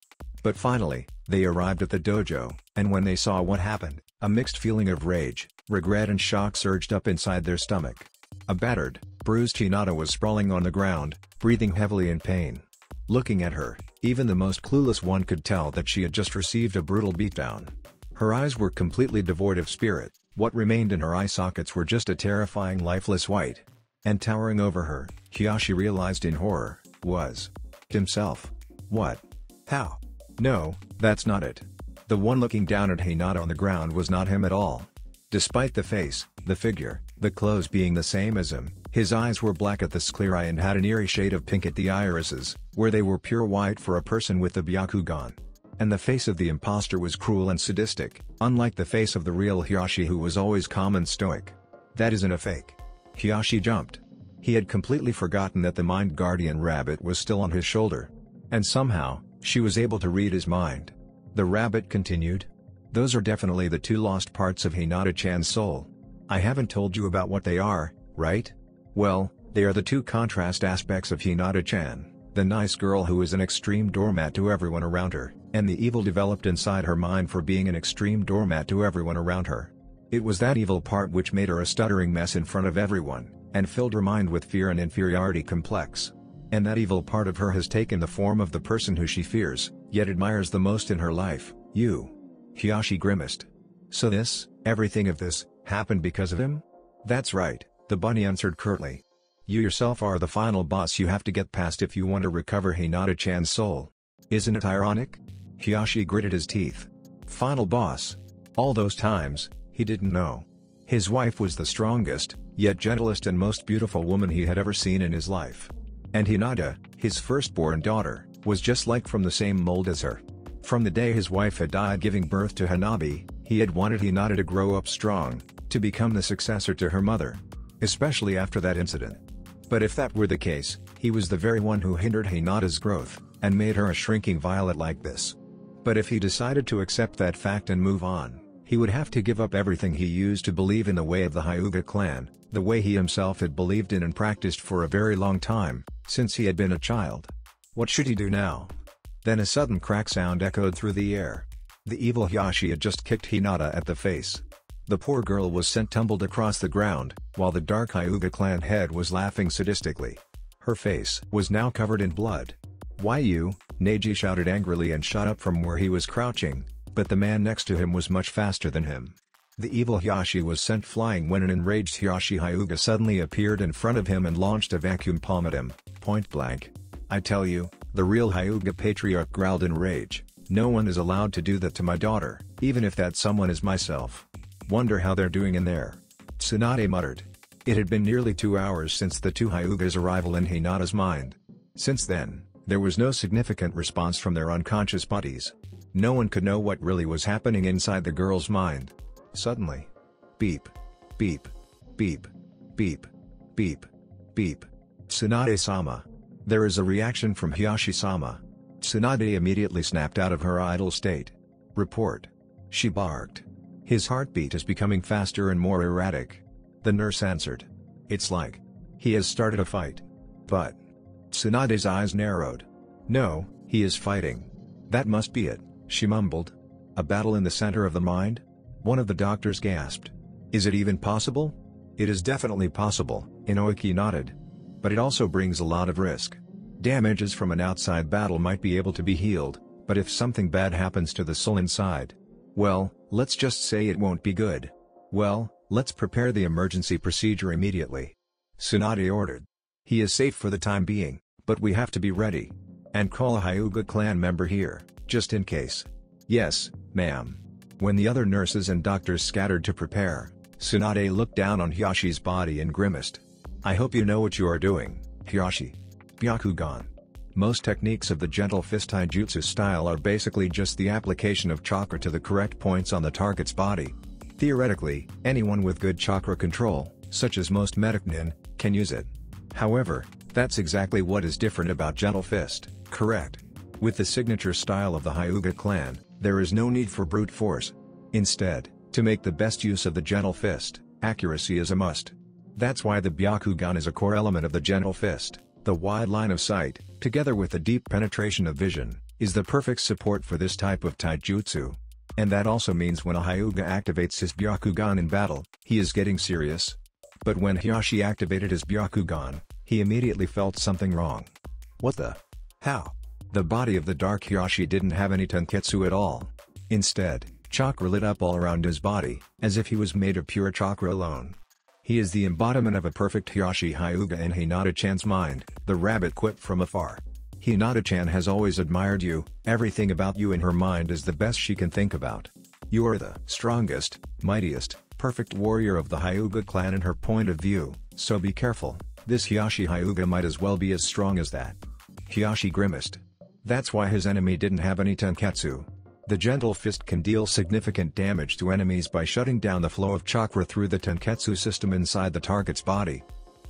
[SPEAKER 1] But finally, they arrived at the dojo, and when they saw what happened, a mixed feeling of rage, regret and shock surged up inside their stomach. A battered, bruised Hinata was sprawling on the ground, breathing heavily in pain. Looking at her, even the most clueless one could tell that she had just received a brutal beatdown. Her eyes were completely devoid of spirit, what remained in her eye sockets were just a terrifying lifeless white. And towering over her, Hiashi realized in horror, was himself. What? How? No, that's not it. The one looking down at Hinata on the ground was not him at all. Despite the face, the figure, the clothes being the same as him, his eyes were black at the sclerae and had an eerie shade of pink at the irises, where they were pure white for a person with the Byakugan. And the face of the impostor was cruel and sadistic, unlike the face of the real Hiashi who was always calm and stoic. That isn't a fake. Hiashi jumped. He had completely forgotten that the Mind Guardian rabbit was still on his shoulder. And somehow, she was able to read his mind. The rabbit continued. Those are definitely the two lost parts of Hinata-chan's soul. I haven't told you about what they are, right? Well, they are the two contrast aspects of Hinata-chan the nice girl who is an extreme doormat to everyone around her, and the evil developed inside her mind for being an extreme doormat to everyone around her. It was that evil part which made her a stuttering mess in front of everyone, and filled her mind with fear and inferiority complex. And that evil part of her has taken the form of the person who she fears, yet admires the most in her life, you. Hiashi grimaced. So this, everything of this, happened because of him? That's right, the bunny answered curtly. You yourself are the final boss you have to get past if you want to recover Hinata-chan's soul. Isn't it ironic? Hiashi gritted his teeth. Final boss. All those times, he didn't know. His wife was the strongest, yet gentlest and most beautiful woman he had ever seen in his life. And Hinata, his firstborn daughter, was just like from the same mold as her. From the day his wife had died giving birth to Hanabi, he had wanted Hinata to grow up strong, to become the successor to her mother. Especially after that incident. But if that were the case, he was the very one who hindered Hinata's growth, and made her a shrinking violet like this. But if he decided to accept that fact and move on, he would have to give up everything he used to believe in the way of the Hyuga clan, the way he himself had believed in and practiced for a very long time, since he had been a child. What should he do now? Then a sudden crack sound echoed through the air. The evil Hiashi had just kicked Hinata at the face. The poor girl was sent tumbled across the ground, while the dark Hyuga clan head was laughing sadistically. Her face was now covered in blood. Why you, Neji shouted angrily and shot up from where he was crouching, but the man next to him was much faster than him. The evil Hiashi was sent flying when an enraged Hiashi Hyuga suddenly appeared in front of him and launched a vacuum palm at him, point blank. I tell you, the real Hyuga patriarch growled in rage, no one is allowed to do that to my daughter, even if that someone is myself. Wonder how they're doing in there. Tsunade muttered. It had been nearly two hours since the two Hyuga's arrival in Hinata's mind. Since then, there was no significant response from their unconscious bodies. No one could know what really was happening inside the girl's mind. Suddenly. Beep. Beep. Beep. Beep. Beep. Beep. Tsunade-sama. There is a reaction from Hiashi-sama. Tsunade immediately snapped out of her idle state. Report. She barked. His heartbeat is becoming faster and more erratic. The nurse answered. It's like. He has started a fight. But. Tsunade's eyes narrowed. No, he is fighting. That must be it, she mumbled. A battle in the center of the mind? One of the doctors gasped. Is it even possible? It is definitely possible, Inoichi nodded. But it also brings a lot of risk. Damages from an outside battle might be able to be healed, but if something bad happens to the soul inside, well, let's just say it won't be good. Well, let's prepare the emergency procedure immediately. Tsunade ordered. He is safe for the time being, but we have to be ready. And call a Hyuga clan member here, just in case. Yes, ma'am. When the other nurses and doctors scattered to prepare, Tsunade looked down on Hiashi's body and grimaced. I hope you know what you are doing, Hiashi. Byakugan. Most techniques of the gentle fist taijutsu style are basically just the application of chakra to the correct points on the target's body. Theoretically, anyone with good chakra control, such as most medic-nin, can use it. However, that's exactly what is different about gentle fist, correct? With the signature style of the Hyuga clan, there is no need for brute force. Instead, to make the best use of the gentle fist, accuracy is a must. That's why the Byakugan is a core element of the gentle fist. The wide line of sight, together with the deep penetration of vision, is the perfect support for this type of taijutsu. And that also means when a Hyuga activates his Byakugan in battle, he is getting serious. But when Hiashi activated his Byakugan, he immediately felt something wrong. What the? How? The body of the Dark Hiashi didn't have any tenketsu at all. Instead, chakra lit up all around his body, as if he was made of pure chakra alone. He is the embodiment of a perfect Hiashi Hyuga in Hinata-chan's mind, the rabbit quipped from afar. Hinata-chan has always admired you, everything about you in her mind is the best she can think about. You are the strongest, mightiest, perfect warrior of the Hyuga clan in her point of view, so be careful, this Hiashi Hyuga might as well be as strong as that. Hiashi grimaced. That's why his enemy didn't have any tenketsu. The gentle fist can deal significant damage to enemies by shutting down the flow of chakra through the tenketsu system inside the target's body.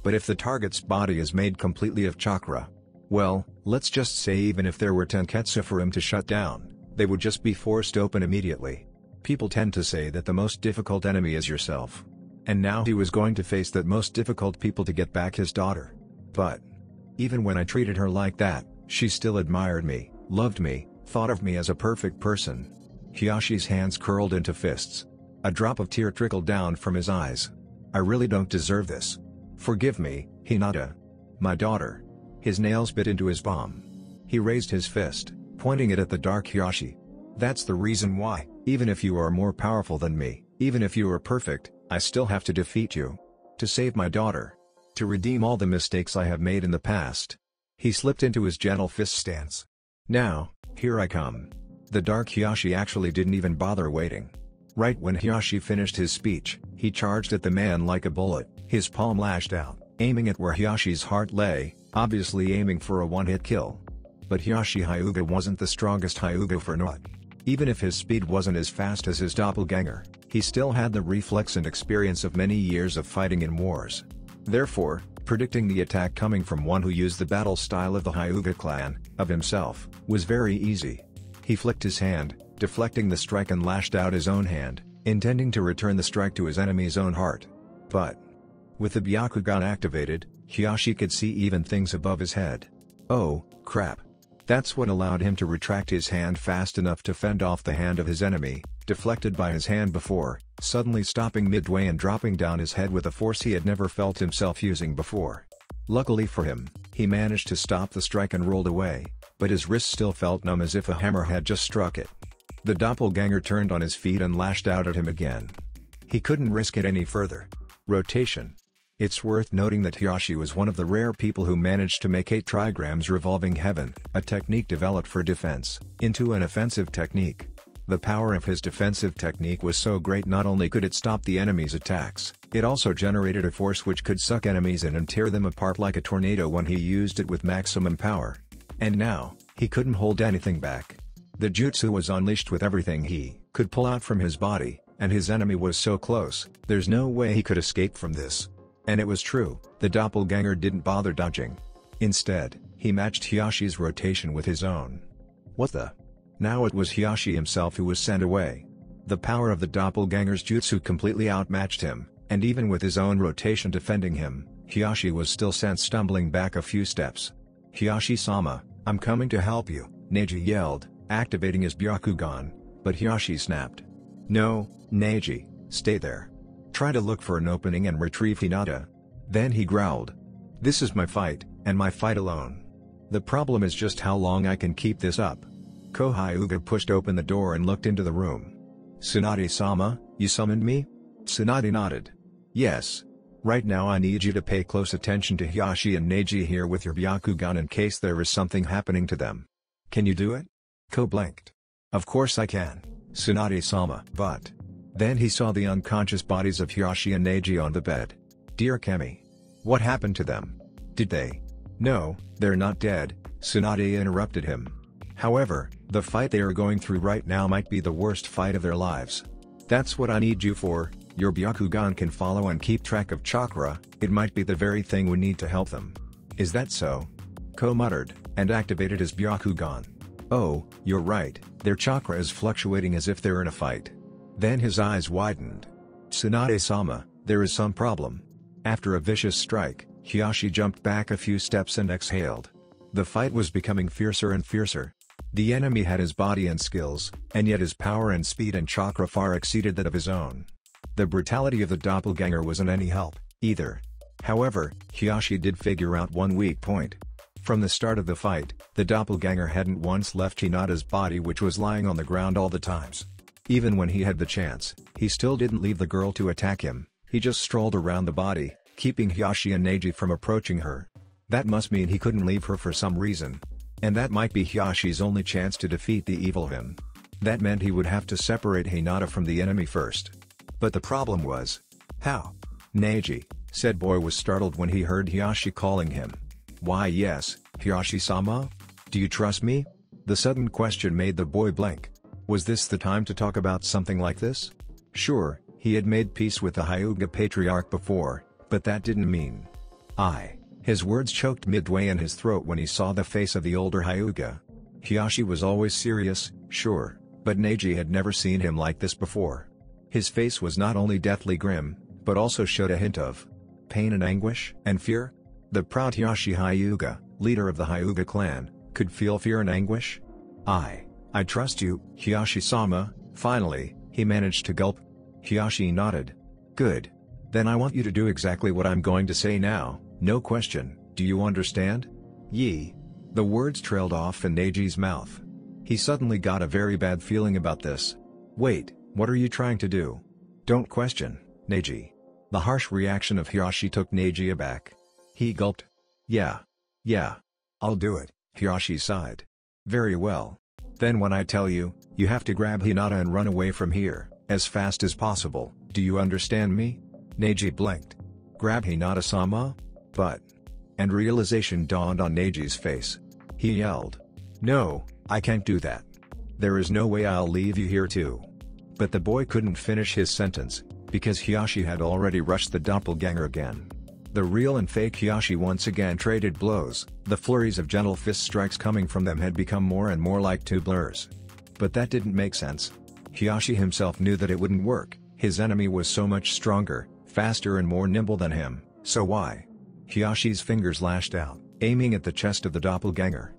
[SPEAKER 1] But if the target's body is made completely of chakra, well, let's just say even if there were tenketsu for him to shut down, they would just be forced open immediately. People tend to say that the most difficult enemy is yourself. And now he was going to face that most difficult people to get back his daughter. But, even when I treated her like that, she still admired me, loved me, thought of me as a perfect person. Hiashi's hands curled into fists. A drop of tear trickled down from his eyes. I really don't deserve this. Forgive me, Hinata. My daughter. His nails bit into his palm. He raised his fist, pointing it at the dark Hiashi. That's the reason why, even if you are more powerful than me, even if you are perfect, I still have to defeat you. To save my daughter. To redeem all the mistakes I have made in the past. He slipped into his gentle fist stance. Now, here I come. The dark Hiashi actually didn't even bother waiting. Right when Hiashi finished his speech, he charged at the man like a bullet, his palm lashed out, aiming at where Hiashi's heart lay, obviously aiming for a one-hit kill. But Hiashi Hyuga wasn't the strongest Hyuga for naught. Even if his speed wasn't as fast as his doppelganger, he still had the reflex and experience of many years of fighting in wars. Therefore, predicting the attack coming from one who used the battle style of the Hyuga clan, of himself, was very easy. He flicked his hand, deflecting the strike and lashed out his own hand, intending to return the strike to his enemy's own heart. But, with the Byakugan activated, Hiashi could see even things above his head. Oh, crap. That's what allowed him to retract his hand fast enough to fend off the hand of his enemy, deflected by his hand before, suddenly stopping midway and dropping down his head with a force he had never felt himself using before. Luckily for him, he managed to stop the strike and rolled away, but his wrist still felt numb as if a hammer had just struck it. The doppelganger turned on his feet and lashed out at him again. He couldn't risk it any further. Rotation. It's worth noting that Hiashi was one of the rare people who managed to make 8 trigrams revolving heaven, a technique developed for defense, into an offensive technique. The power of his defensive technique was so great not only could it stop the enemy's attacks, it also generated a force which could suck enemies in and tear them apart like a tornado when he used it with maximum power. And now, he couldn't hold anything back. The jutsu was unleashed with everything he could pull out from his body, and his enemy was so close, there's no way he could escape from this. And it was true, the doppelganger didn't bother dodging. Instead, he matched Hiashi's rotation with his own. What the? Now it was Hiashi himself who was sent away. The power of the doppelganger's jutsu completely outmatched him, and even with his own rotation defending him, Hiashi was still sent stumbling back a few steps. Hiashi-sama, I'm coming to help you, Neji yelled, activating his Byakugan, but Hiashi snapped. No, Neji, stay there. Try to look for an opening and retrieve Hinata. Then he growled. This is my fight, and my fight alone. The problem is just how long I can keep this up. Ko Hyuga pushed open the door and looked into the room. Tsunade-sama, you summoned me? Tsunade nodded. Yes. Right now I need you to pay close attention to Hiashi and Neji here with your Byakugan in case there is something happening to them. Can you do it? Ko blinked. Of course I can, Tsunade-sama. But, then he saw the unconscious bodies of Hiashi and Neji on the bed. Dear Kami. What happened to them? Did they? No, they're not dead, Tsunade interrupted him. However, the fight they are going through right now might be the worst fight of their lives. That's what I need you for, your Byakugan can follow and keep track of chakra, it might be the very thing we need to help them. Is that so? Ko muttered, and activated his Byakugan. Oh, you're right, their chakra is fluctuating as if they're in a fight. Then his eyes widened. Tsunade-sama, there is some problem. After a vicious strike, Hiashi jumped back a few steps and exhaled. The fight was becoming fiercer and fiercer. The enemy had his body and skills, and yet his power and speed and chakra far exceeded that of his own. The brutality of the doppelganger wasn't any help, either. However, Hiashi did figure out one weak point. From the start of the fight, the doppelganger hadn't once left Hinata's body which was lying on the ground all the times. Even when he had the chance, he still didn't leave the girl to attack him, he just strolled around the body, keeping Hiashi and Neji from approaching her. That must mean he couldn't leave her for some reason. And that might be Hiashi's only chance to defeat the evil him. That meant he would have to separate Hinata from the enemy first. But the problem was, how? Neji, said boy was startled when he heard Hiashi calling him. Why yes, Hiashi-sama? Do you trust me? The sudden question made the boy blink. Was this the time to talk about something like this? Sure, he had made peace with the Hyuga Patriarch before, but that didn't mean. I. His words choked midway in his throat when he saw the face of the older Hyuga. Hiashi was always serious, sure, but Neji had never seen him like this before. His face was not only deathly grim, but also showed a hint of pain and anguish and fear. The proud Hiashi Hyuga, leader of the Hyuga clan, could feel fear and anguish? I. I trust you, Hiashi-sama, finally, he managed to gulp. Hiashi nodded. Good. Then I want you to do exactly what I'm going to say now, no question, do you understand? Yi. The words trailed off in Neji's mouth. He suddenly got a very bad feeling about this. Wait, what are you trying to do? Don't question, Neji. The harsh reaction of Hiashi took Neji aback. He gulped. Yeah. Yeah. I'll do it, Hiashi sighed. Very well. Then when I tell you, you have to grab Hinata and run away from here, as fast as possible, do you understand me? Neji blinked. Grab Hinata-sama? But... And realization dawned on Neji's face. He yelled. No, I can't do that. There is no way I'll leave you here too. But the boy couldn't finish his sentence, because Hiashi had already rushed the doppelganger again. The real and fake Hiashi once again traded blows, the flurries of gentle fist strikes coming from them had become more and more like two blurs. But that didn't make sense. Hiashi himself knew that it wouldn't work, his enemy was so much stronger, faster and more nimble than him, so why? Hiashi's fingers lashed out, aiming at the chest of the doppelganger.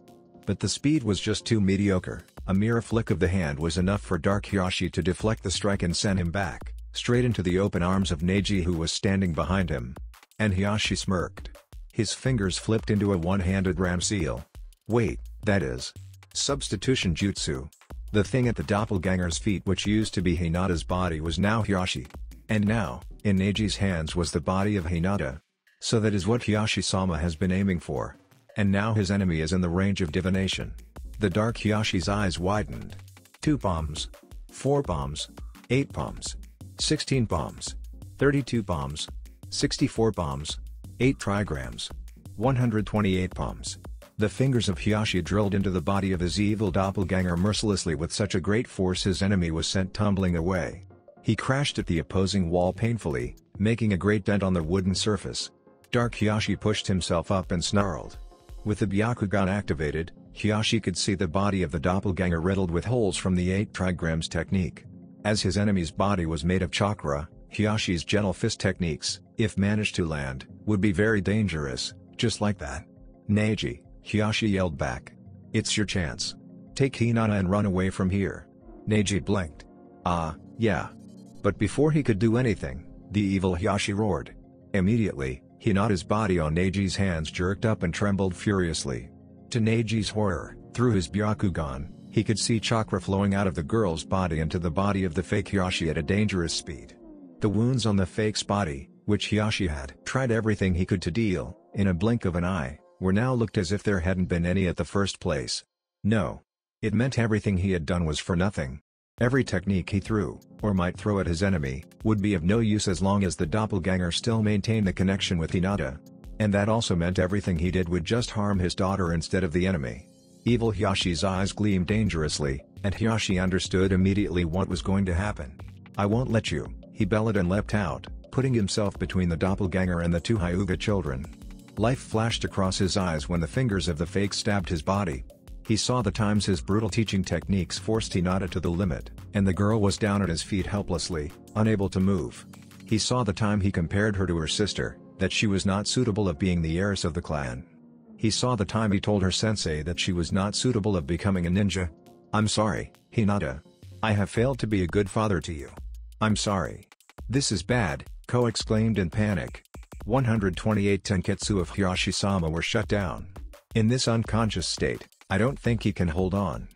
[SPEAKER 1] But the speed was just too mediocre, a mere flick of the hand was enough for Dark Hiashi to deflect the strike and send him back, straight into the open arms of Neji who was standing behind him. And Hiashi smirked. His fingers flipped into a one-handed ram seal. Wait, that is. Substitution jutsu. The thing at the doppelganger's feet which used to be Hinata's body was now Hiashi. And now, in Neji's hands was the body of Hinata. So that is what Hiashi-sama has been aiming for. And now his enemy is in the range of divination. The dark Hiashi's eyes widened. Two palms. Four palms. Eight palms. Sixteen palms. Thirty-two palms. 64 palms, 8 trigrams, 128 palms. The fingers of Hiashi drilled into the body of his evil doppelganger mercilessly with such a great force his enemy was sent tumbling away. He crashed at the opposing wall painfully, making a great dent on the wooden surface. Dark Hiashi pushed himself up and snarled. With the Byakugan activated, Hiashi could see the body of the doppelganger riddled with holes from the 8 trigrams technique. As his enemy's body was made of chakra, Hiashi's gentle fist techniques, if managed to land, would be very dangerous, just like that. Neji, Hiashi yelled back. It's your chance. Take Hinata and run away from here. Neji blinked. Ah, yeah. But before he could do anything, the evil Hiashi roared. Immediately, Hinata's body on Neji's hands jerked up and trembled furiously. To Neji's horror, through his Byakugan, he could see chakra flowing out of the girl's body into the body of the fake Hiashi at a dangerous speed. The wounds on the fake's body, which Hiashi had tried everything he could to deal, in a blink of an eye, were now looked as if there hadn't been any at the first place. No. It meant everything he had done was for nothing. Every technique he threw, or might throw at his enemy, would be of no use as long as the doppelganger still maintained the connection with Hinata. And that also meant everything he did would just harm his daughter instead of the enemy. Evil Hiashi's eyes gleamed dangerously, and Hiashi understood immediately what was going to happen. I won't let you. He bellowed and leapt out, putting himself between the doppelganger and the two Hyuga children. Life flashed across his eyes when the fingers of the fake stabbed his body. He saw the times his brutal teaching techniques forced Hinata to the limit, and the girl was down at his feet helplessly, unable to move. He saw the time he compared her to her sister, that she was not suitable of being the heiress of the clan. He saw the time he told her sensei that she was not suitable of becoming a ninja. I'm sorry, Hinata. I have failed to be a good father to you. I'm sorry. This is bad, Ko exclaimed in panic. 128 Tenketsu of Hiashi-sama were shut down. In this unconscious state, I don't think he can hold on.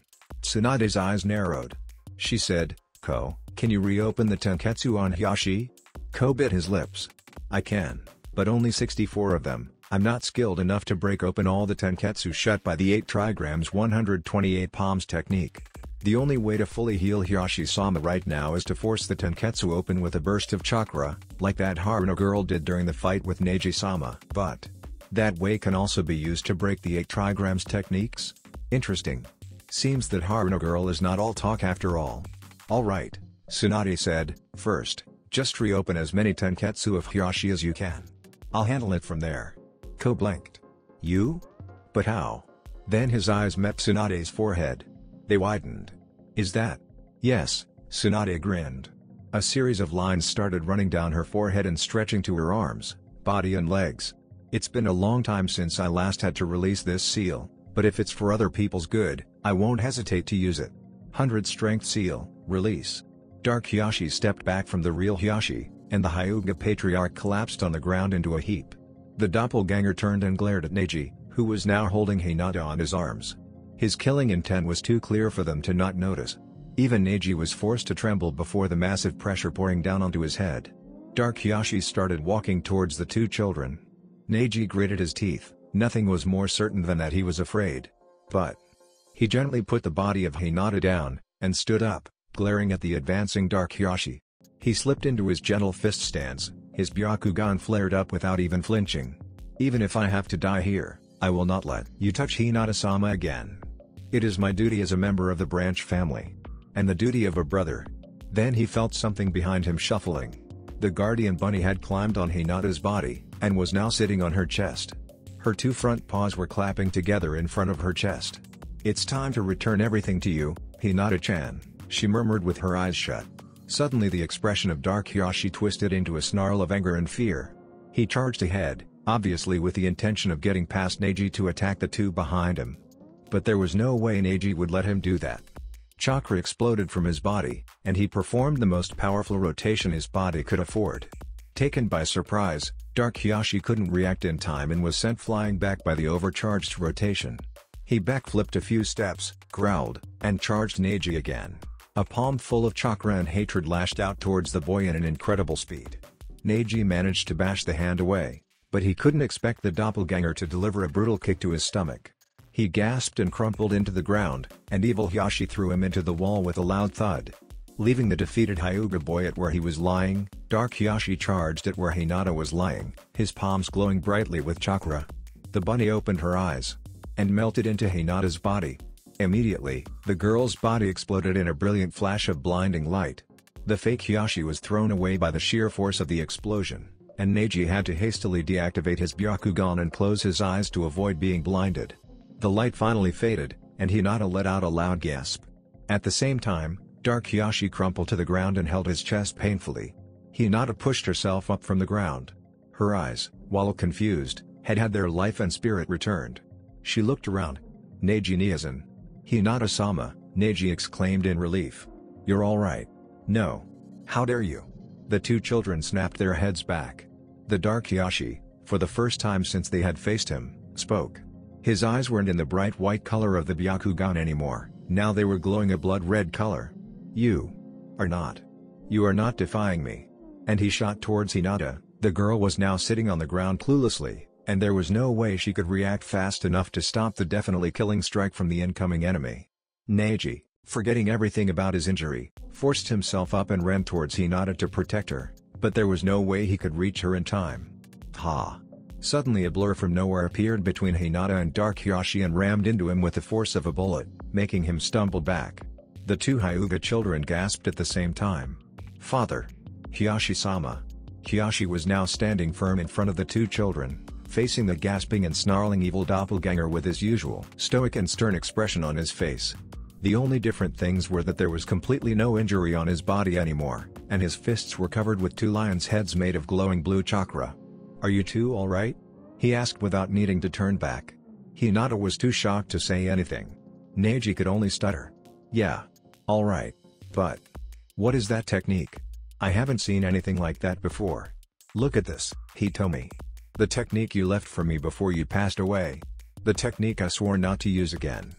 [SPEAKER 1] Tsunade's eyes narrowed. She said, Ko, can you reopen the Tenketsu on Hiashi? Ko bit his lips. I can, but only 64 of them, I'm not skilled enough to break open all the Tenketsu shut by the 8 trigrams 128 palms technique. The only way to fully heal Hiashi-sama right now is to force the Tenketsu open with a burst of chakra, like that Haruno girl did during the fight with Neji-sama. But, that way can also be used to break the 8 trigrams techniques? Interesting. Seems that Haruno girl is not all talk after all. Alright, Tsunade said, first, just reopen as many Tenketsu of Hiashi as you can. I'll handle it from there. Ko blinked. You? But how? Then his eyes met Tsunade's forehead. They widened. Is that? Yes, Tsunade grinned. A series of lines started running down her forehead and stretching to her arms, body and legs. It's been a long time since I last had to release this seal, but if it's for other people's good, I won't hesitate to use it. 100 Strength Seal, Release. Dark Hiashi stepped back from the real Hiashi, and the Hyuga Patriarch collapsed on the ground into a heap. The doppelganger turned and glared at Neji, who was now holding Hinata on his arms. His killing intent was too clear for them to not notice. Even Neji was forced to tremble before the massive pressure pouring down onto his head. Dark Hiashi started walking towards the two children. Neji gritted his teeth, nothing was more certain than that he was afraid. But, he gently put the body of Hinata down, and stood up, glaring at the advancing Dark Hiashi. He slipped into his gentle fist stance, his Byakugan flared up without even flinching. Even if I have to die here, I will not let you touch Hinata-sama again. It is my duty as a member of the branch family. And the duty of a brother. Then he felt something behind him shuffling. The guardian bunny had climbed on Hinata's body, and was now sitting on her chest. Her two front paws were clapping together in front of her chest. It's time to return everything to you, Hinata-chan, she murmured with her eyes shut. Suddenly the expression of Dark Hiashi twisted into a snarl of anger and fear. He charged ahead, obviously with the intention of getting past Neji to attack the two behind him. But there was no way Neji would let him do that. Chakra exploded from his body, and he performed the most powerful rotation his body could afford. Taken by surprise, Dark Hiashi couldn't react in time and was sent flying back by the overcharged rotation. He backflipped a few steps, growled, and charged Neji again. A palm full of chakra and hatred lashed out towards the boy in an incredible speed. Neji managed to bash the hand away, but he couldn't expect the doppelganger to deliver a brutal kick to his stomach. He gasped and crumpled into the ground, and Evil Hiashi threw him into the wall with a loud thud. Leaving the defeated Hyuga boy at where he was lying, Dark Hiashi charged at where Hinata was lying, his palms glowing brightly with chakra. The bunny opened her eyes, and melted into Hinata's body. Immediately, the girl's body exploded in a brilliant flash of blinding light. The fake Hiashi was thrown away by the sheer force of the explosion, and Neji had to hastily deactivate his Byakugan and close his eyes to avoid being blinded. The light finally faded, and Hinata let out a loud gasp. At the same time, Dark Hiashi crumpled to the ground and held his chest painfully. Hinata pushed herself up from the ground. Her eyes, while confused, had had their life and spirit returned. She looked around. Neji Niazan. Hinata-sama, Neji exclaimed in relief. You're alright. No. How dare you? The two children snapped their heads back. The Dark Hiashi, for the first time since they had faced him, spoke. His eyes weren't in the bright white color of the Byakugan anymore, now they were glowing a blood-red color. You are not. You are not defying me. And he shot towards Hinata, the girl was now sitting on the ground cluelessly, and there was no way she could react fast enough to stop the definitely killing strike from the incoming enemy. Neji, forgetting everything about his injury, forced himself up and ran towards Hinata to protect her, but there was no way he could reach her in time. Ha! Suddenly a blur from nowhere appeared between Hinata and Dark Hiashi and rammed into him with the force of a bullet, making him stumble back. The two Hyuga children gasped at the same time. Father! Hiashi-sama! Hiashi was now standing firm in front of the two children, facing the gasping and snarling evil doppelganger with his usual stoic and stern expression on his face. The only different things were that there was completely no injury on his body anymore, and his fists were covered with two lions' heads made of glowing blue chakra. Are you two alright? He asked without needing to turn back. Hinata was too shocked to say anything. Neji could only stutter. Yeah. Alright. But. What is that technique? I haven't seen anything like that before. Look at this, Hitomi. The technique you left for me before you passed away. The technique I swore not to use again.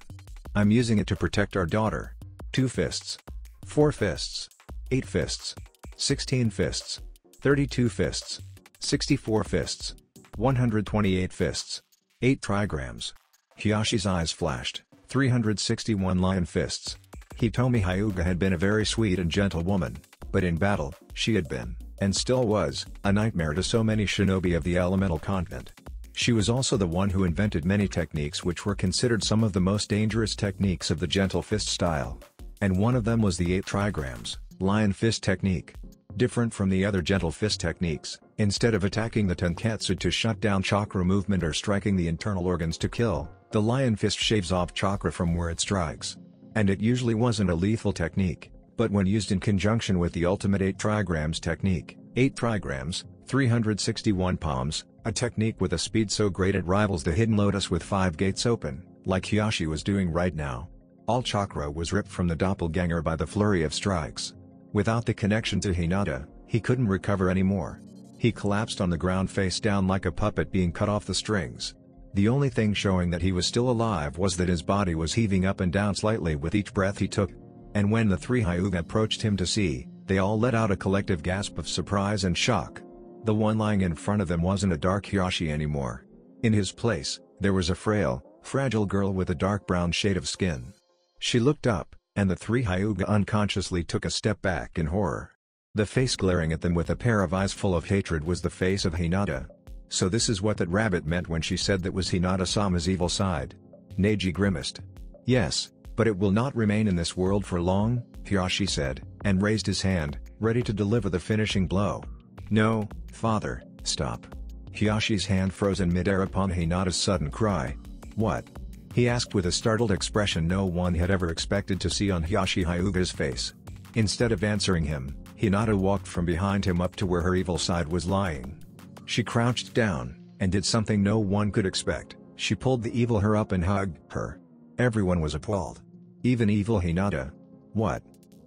[SPEAKER 1] I'm using it to protect our daughter. Two fists. Four fists. Eight fists. Sixteen fists. Thirty-two fists. Sixty-four fists. 128 fists. 8 trigrams. Hiashi's eyes flashed, 361 lion fists. Hitomi Hyuga had been a very sweet and gentle woman, but in battle, she had been and still was, a nightmare to so many shinobi of the elemental continent. She was also the one who invented many techniques which were considered some of the most dangerous techniques of the gentle fist style. And one of them was the 8 trigrams, lion fist technique. Different from the other gentle fist techniques, instead of attacking the tenketsu to shut down chakra movement or striking the internal organs to kill, the lion fist shaves off chakra from where it strikes. And it usually wasn't a lethal technique. But when used in conjunction with the ultimate 8 trigrams technique, 8 trigrams, 361 palms, a technique with a speed so great it rivals the hidden lotus with 5 gates open, like Hiashi was doing right now. All chakra was ripped from the doppelganger by the flurry of strikes. Without the connection to Hinata, he couldn't recover anymore. He collapsed on the ground face down like a puppet being cut off the strings. The only thing showing that he was still alive was that his body was heaving up and down slightly with each breath he took. And when the three Hyuga approached him to see, they all let out a collective gasp of surprise and shock. The one lying in front of them wasn't a dark Hiashi anymore. In his place, there was a frail, fragile girl with a dark brown shade of skin. She looked up, and the three Hyuga unconsciously took a step back in horror. The face glaring at them with a pair of eyes full of hatred was the face of Hinata. So this is what that rabbit meant when she said that was Hinata-sama's evil side. Neji grimaced. Yes, but it will not remain in this world for long, Hiashi said, and raised his hand, ready to deliver the finishing blow. No, father, stop. Hiashi's hand froze in midair upon Hinata's sudden cry. What? He asked with a startled expression no one had ever expected to see on Hiashi Hyuga's face. Instead of answering him, Hinata walked from behind him up to where her evil side was lying. She crouched down, and did something no one could expect, she pulled the evil her up and hugged her. Everyone was appalled. Even evil Hinata. What?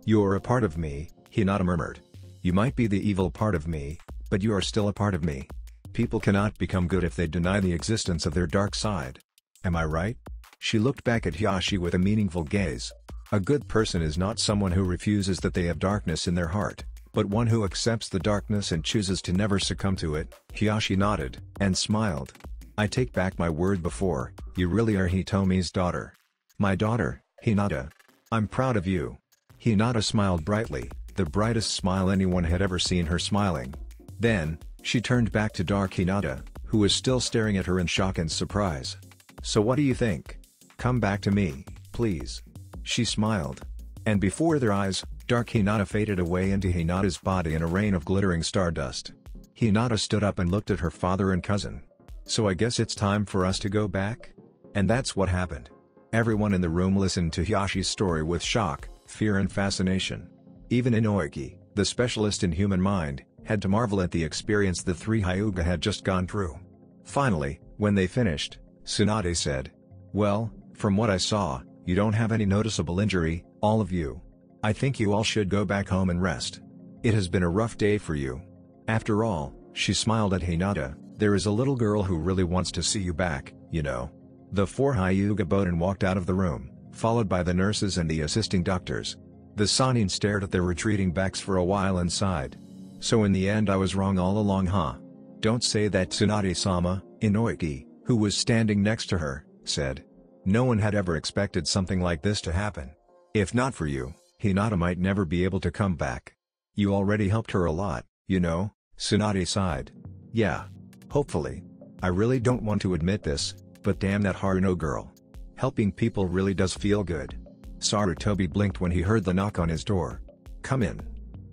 [SPEAKER 1] You're a part of me, Hinata murmured. You might be the evil part of me, but you are still a part of me. People cannot become good if they deny the existence of their dark side. Am I right? She looked back at Hiashi with a meaningful gaze. A good person is not someone who refuses that they have darkness in their heart, but one who accepts the darkness and chooses to never succumb to it. Hiashi nodded, and smiled. I take back my word before, you really are Hitomi's daughter. My daughter, Hinata. I'm proud of you. Hinata smiled brightly, the brightest smile anyone had ever seen her smiling. Then, she turned back to Dark Hinata, who was still staring at her in shock and surprise. So what do you think? Come back to me, please. She smiled. And before their eyes, Dark Hinata faded away into Hinata's body in a rain of glittering stardust. Hinata stood up and looked at her father and cousin. So I guess it's time for us to go back? And that's what happened. Everyone in the room listened to Hiashi's story with shock, fear and fascination. Even Inoichi, the specialist in human mind, had to marvel at the experience the three Hyuga had just gone through. Finally, when they finished, Tsunade said. Well, from what I saw, you don't have any noticeable injury, all of you. I think you all should go back home and rest. It has been a rough day for you. After all, she smiled at Hinata, there is a little girl who really wants to see you back, you know. The four Hyuga Boden walked out of the room, followed by the nurses and the assisting doctors. The Sannin stared at their retreating backs for a while and sighed. So in the end I was wrong all along huh? Don't say that Tsunade-sama, Inoichi, who was standing next to her, said. No one had ever expected something like this to happen. If not for you, Hinata might never be able to come back. You already helped her a lot, you know, Tsunade sighed. Yeah. Hopefully. I really don't want to admit this, but damn that Haruno girl. Helping people really does feel good. Sarutobi blinked when he heard the knock on his door. Come in.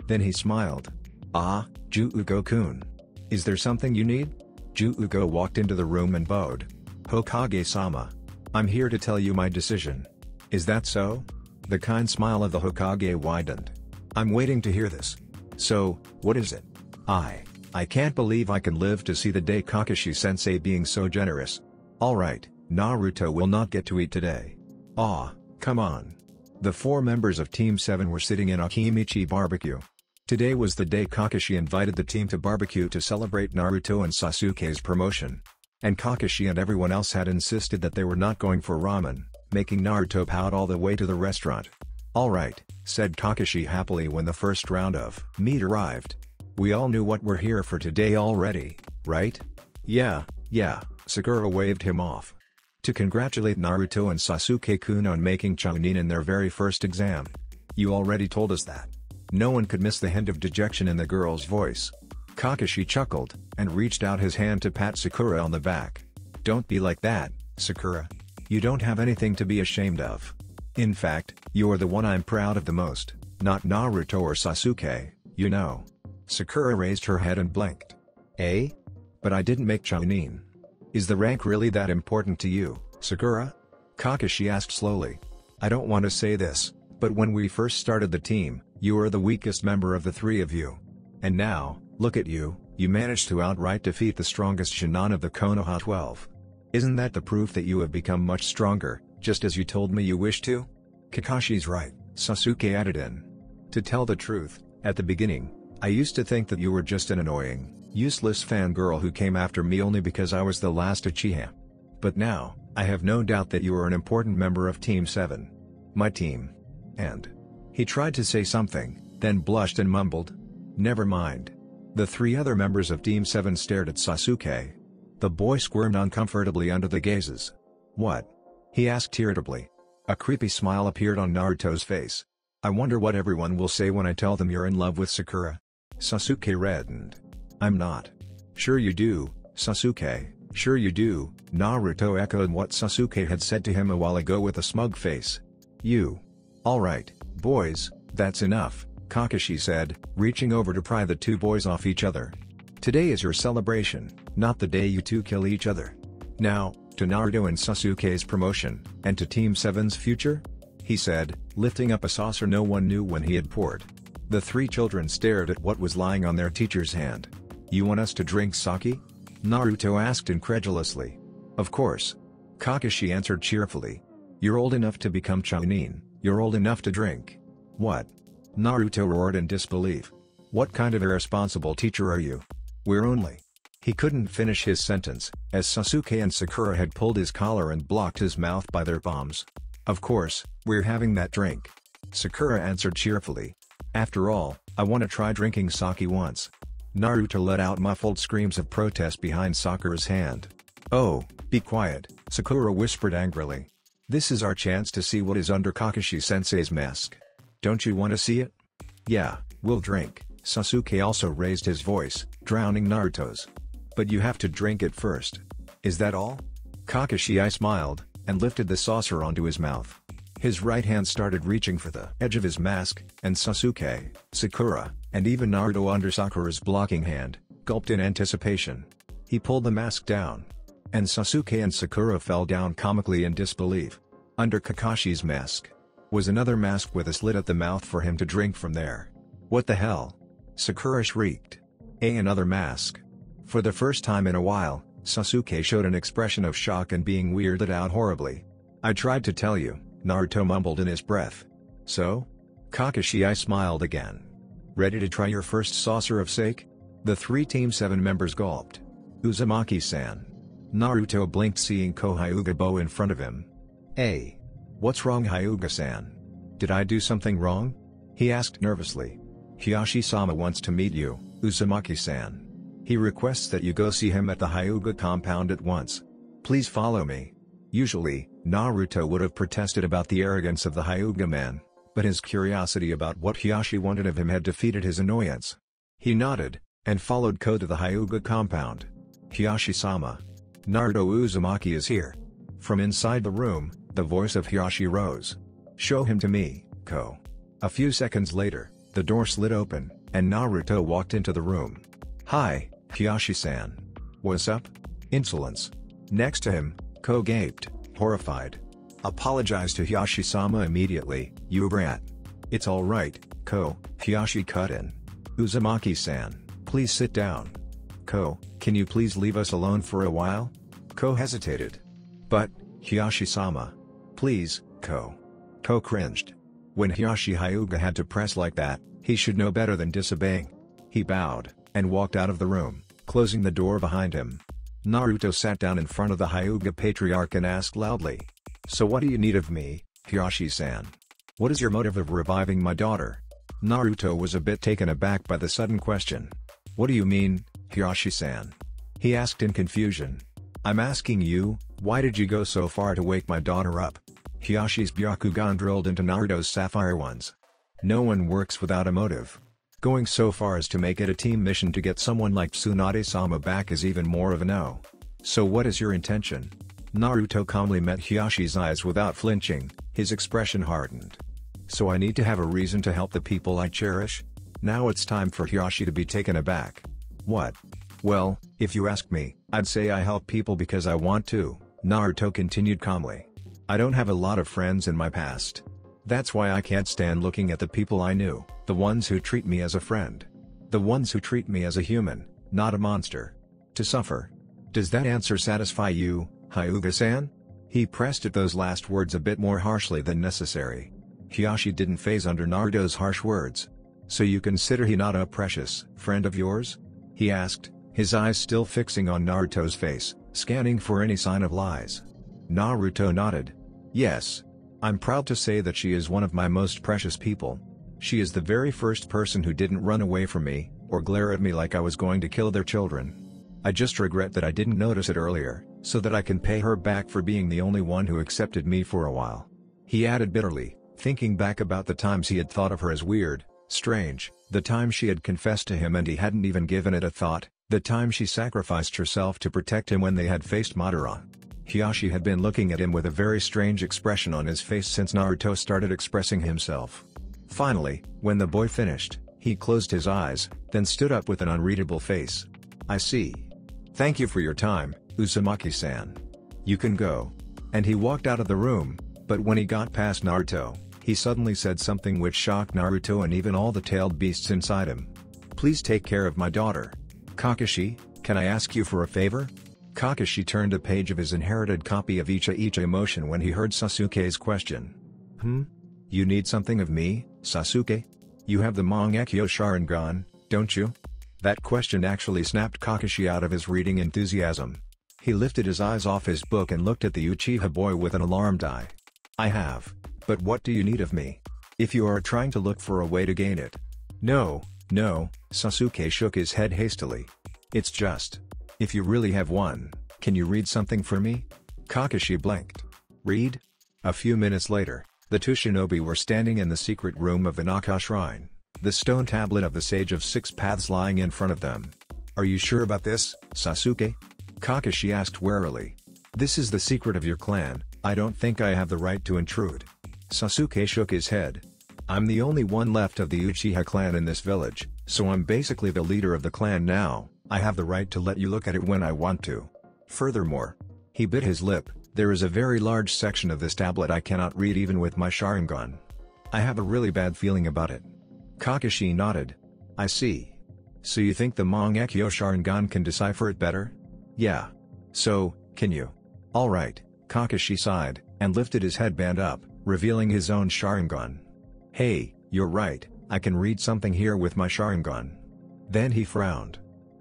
[SPEAKER 1] Then he smiled. Ah, Juugo-kun. Is there something you need? Juugo walked into the room and bowed. Hokage-sama. I'm here to tell you my decision. Is that so? The kind smile of the Hokage widened. I'm waiting to hear this. So, what is it? I. I can't believe I can live to see the day Kakashi-sensei being so generous. Alright, Naruto will not get to eat today. Aw, come on. The four members of Team 7 were sitting in Akimichi barbecue. Today was the day Kakashi invited the team to barbecue to celebrate Naruto and Sasuke's promotion. And Kakashi and everyone else had insisted that they were not going for ramen, making Naruto pout all the way to the restaurant. Alright, said Kakashi happily when the first round of meat arrived. We all knew what we're here for today already, right? Yeah, yeah, Sakura waved him off. To congratulate Naruto and Sasuke-kun on making Chunin in their very first exam. You already told us that. No one could miss the hint of dejection in the girl's voice. Kakashi chuckled, and reached out his hand to pat Sakura on the back. Don't be like that, Sakura. You don't have anything to be ashamed of. In fact, you're the one I'm proud of the most, not Naruto or Sasuke, you know. Sakura raised her head and blinked. Eh? But I didn't make Chunin. Is the rank really that important to you, Sakura? Kakashi asked slowly. I don't want to say this, but when we first started the team, you were the weakest member of the three of you. And now, look at you, you managed to outright defeat the strongest Shannon of the Konoha 12. Isn't that the proof that you have become much stronger, just as you told me you wish to? Kakashi's right, Sasuke added in. To tell the truth, at the beginning, I used to think that you were just an annoying, useless fangirl who came after me only because I was the last Uchiha. But now, I have no doubt that you are an important member of Team 7. My team. And. He tried to say something, then blushed and mumbled. Never mind. The three other members of Team 7 stared at Sasuke. The boy squirmed uncomfortably under the gazes. What? He asked irritably. A creepy smile appeared on Naruto's face. I wonder what everyone will say when I tell them you're in love with Sakura. Sasuke reddened. I'm not. Sure you do, Sasuke, sure you do, Naruto echoed what Sasuke had said to him a while ago with a smug face. You. Alright, boys, that's enough, Kakashi said, reaching over to pry the two boys off each other. Today is your celebration, not the day you two kill each other. Now, to Naruto and Sasuke's promotion, and to Team 7's future? He said, lifting up a saucer no one knew when he had poured. The three children stared at what was lying on their teacher's hand. You want us to drink sake? Naruto asked incredulously. Of course. Kakashi answered cheerfully. You're old enough to become Chunin, you're old enough to drink. What? Naruto roared in disbelief. What kind of irresponsible teacher are you? We're only. He couldn't finish his sentence, as Sasuke and Sakura had pulled his collar and blocked his mouth by their palms. Of course, we're having that drink. Sakura answered cheerfully. After all, I want to try drinking sake once. Naruto let out muffled screams of protest behind Sakura's hand. Oh, be quiet, Sakura whispered angrily. This is our chance to see what is under Kakashi-sensei's mask. Don't you want to see it? Yeah, we'll drink. Sasuke also raised his voice, drowning Naruto's. But you have to drink it first. Is that all? Kakashi smiled, and lifted the saucer onto his mouth. His right hand started reaching for the edge of his mask, and Sasuke, Sakura, and even Naruto under Sakura's blocking hand, gulped in anticipation. He pulled the mask down. And Sasuke and Sakura fell down comically in disbelief. Under Kakashi's mask was another mask with a slit at the mouth for him to drink from there. What the hell? Sakura shrieked. A another mask. For the first time in a while, Sasuke showed an expression of shock and being weirded out horribly. I tried to tell you, Naruto mumbled in his breath. So? Kakashi I smiled again. Ready to try your first saucer of sake? The three Team 7 members gulped. Uzumaki-san. Naruto blinked seeing Ko Hyuga bow in front of him. Hey. What's wrong Hyuga-san? Did I do something wrong? He asked nervously. Hiashi-sama wants to meet you, Uzumaki-san. He requests that you go see him at the Hyuga compound at once. Please follow me. Usually, Naruto would have protested about the arrogance of the Hyuga man, but his curiosity about what Hiashi wanted of him had defeated his annoyance. He nodded, and followed Ko to the Hyuga compound. Hiashi-sama. Naruto Uzumaki is here. From inside the room, the voice of Hiashi rose. Show him to me, Ko. A few seconds later, the door slid open, and Naruto walked into the room. Hi, Hiashi-san. What's up? Insolence. Next to him, Ko gaped, horrified. Apologize to Hiashi-sama immediately, you brat. It's alright, Ko, Hiashi cut in. Uzumaki-san, please sit down. Ko, can you please leave us alone for a while? Ko hesitated. But, Hiashi-sama. Please, Ko. Ko cringed. When Hiashi Hyuga had to press like that, he should know better than disobeying. He bowed, and walked out of the room, closing the door behind him. Naruto sat down in front of the Hyuga patriarch and asked loudly. So what do you need of me, Hiashi-san? What is your motive of reviving my daughter? Naruto was a bit taken aback by the sudden question. What do you mean, Hiashi-san? He asked in confusion. I'm asking you, why did you go so far to wake my daughter up? Hiashi's Byakugan drilled into Naruto's sapphire ones. No one works without a motive. Going so far as to make it a team mission to get someone like Tsunade-sama back is even more of a no. So what is your intention? Naruto calmly met Hiashi's eyes without flinching, his expression hardened. So I need to have a reason to help the people I cherish? Now it's time for Hiashi to be taken aback. What? Well, if you ask me, I'd say I help people because I want to, Naruto continued calmly. I don't have a lot of friends in my past. That's why I can't stand looking at the people I knew, the ones who treat me as a friend. The ones who treat me as a human, not a monster. To suffer. Does that answer satisfy you, Hyuga-san? He pressed at those last words a bit more harshly than necessary. Hiashi didn't phase under Naruto's harsh words. So you consider he not a precious friend of yours? He asked, his eyes still fixing on Naruto's face, scanning for any sign of lies. Naruto nodded. Yes. I'm proud to say that she is one of my most precious people. She is the very first person who didn't run away from me, or glare at me like I was going to kill their children. I just regret that I didn't notice it earlier, so that I can pay her back for being the only one who accepted me for a while. He added bitterly, thinking back about the times he had thought of her as weird, strange, the time she had confessed to him and he hadn't even given it a thought, the time she sacrificed herself to protect him when they had faced Madara. Hiashi had been looking at him with a very strange expression on his face since Naruto started expressing himself. Finally, when the boy finished, he closed his eyes, then stood up with an unreadable face. I see. Thank you for your time, Uzumaki-san. You can go. And he walked out of the room, but when he got past Naruto, he suddenly said something which shocked Naruto and even all the tailed beasts inside him. Please take care of my daughter. Kakashi, can I ask you for a favor? Kakashi turned a page of his inherited copy of Icha Icha Emotion when he heard Sasuke's question. Hmm? You need something of me, Sasuke? You have the Mangekyo Sharingan, don't you? That question actually snapped Kakashi out of his reading enthusiasm. He lifted his eyes off his book and looked at the Uchiha boy with an alarmed eye. I have. But what do you need of me? If you are trying to look for a way to gain it. No, no, Sasuke shook his head hastily. It's just. If you really have one, can you read something for me? Kakashi blinked. Read? A few minutes later, the two shinobi were standing in the secret room of the Naka Shrine, the stone tablet of the Sage of Six Paths lying in front of them. Are you sure about this, Sasuke? Kakashi asked warily. This is the secret of your clan, I don't think I have the right to intrude. Sasuke shook his head. I'm the only one left of the Uchiha clan in this village, so I'm basically the leader of the clan now, I have the right to let you look at it when I want to. Furthermore, he bit his lip, there is a very large section of this tablet I cannot read even with my Sharingan. I have a really bad feeling about it. Kakashi nodded. I see. So you think the Mangekyo Sharingan can decipher it better? Yeah. So, can you? Alright, Kakashi sighed, and lifted his headband up, revealing his own Sharingan. Hey, you're right, I can read something here with my Sharingan. Then he frowned.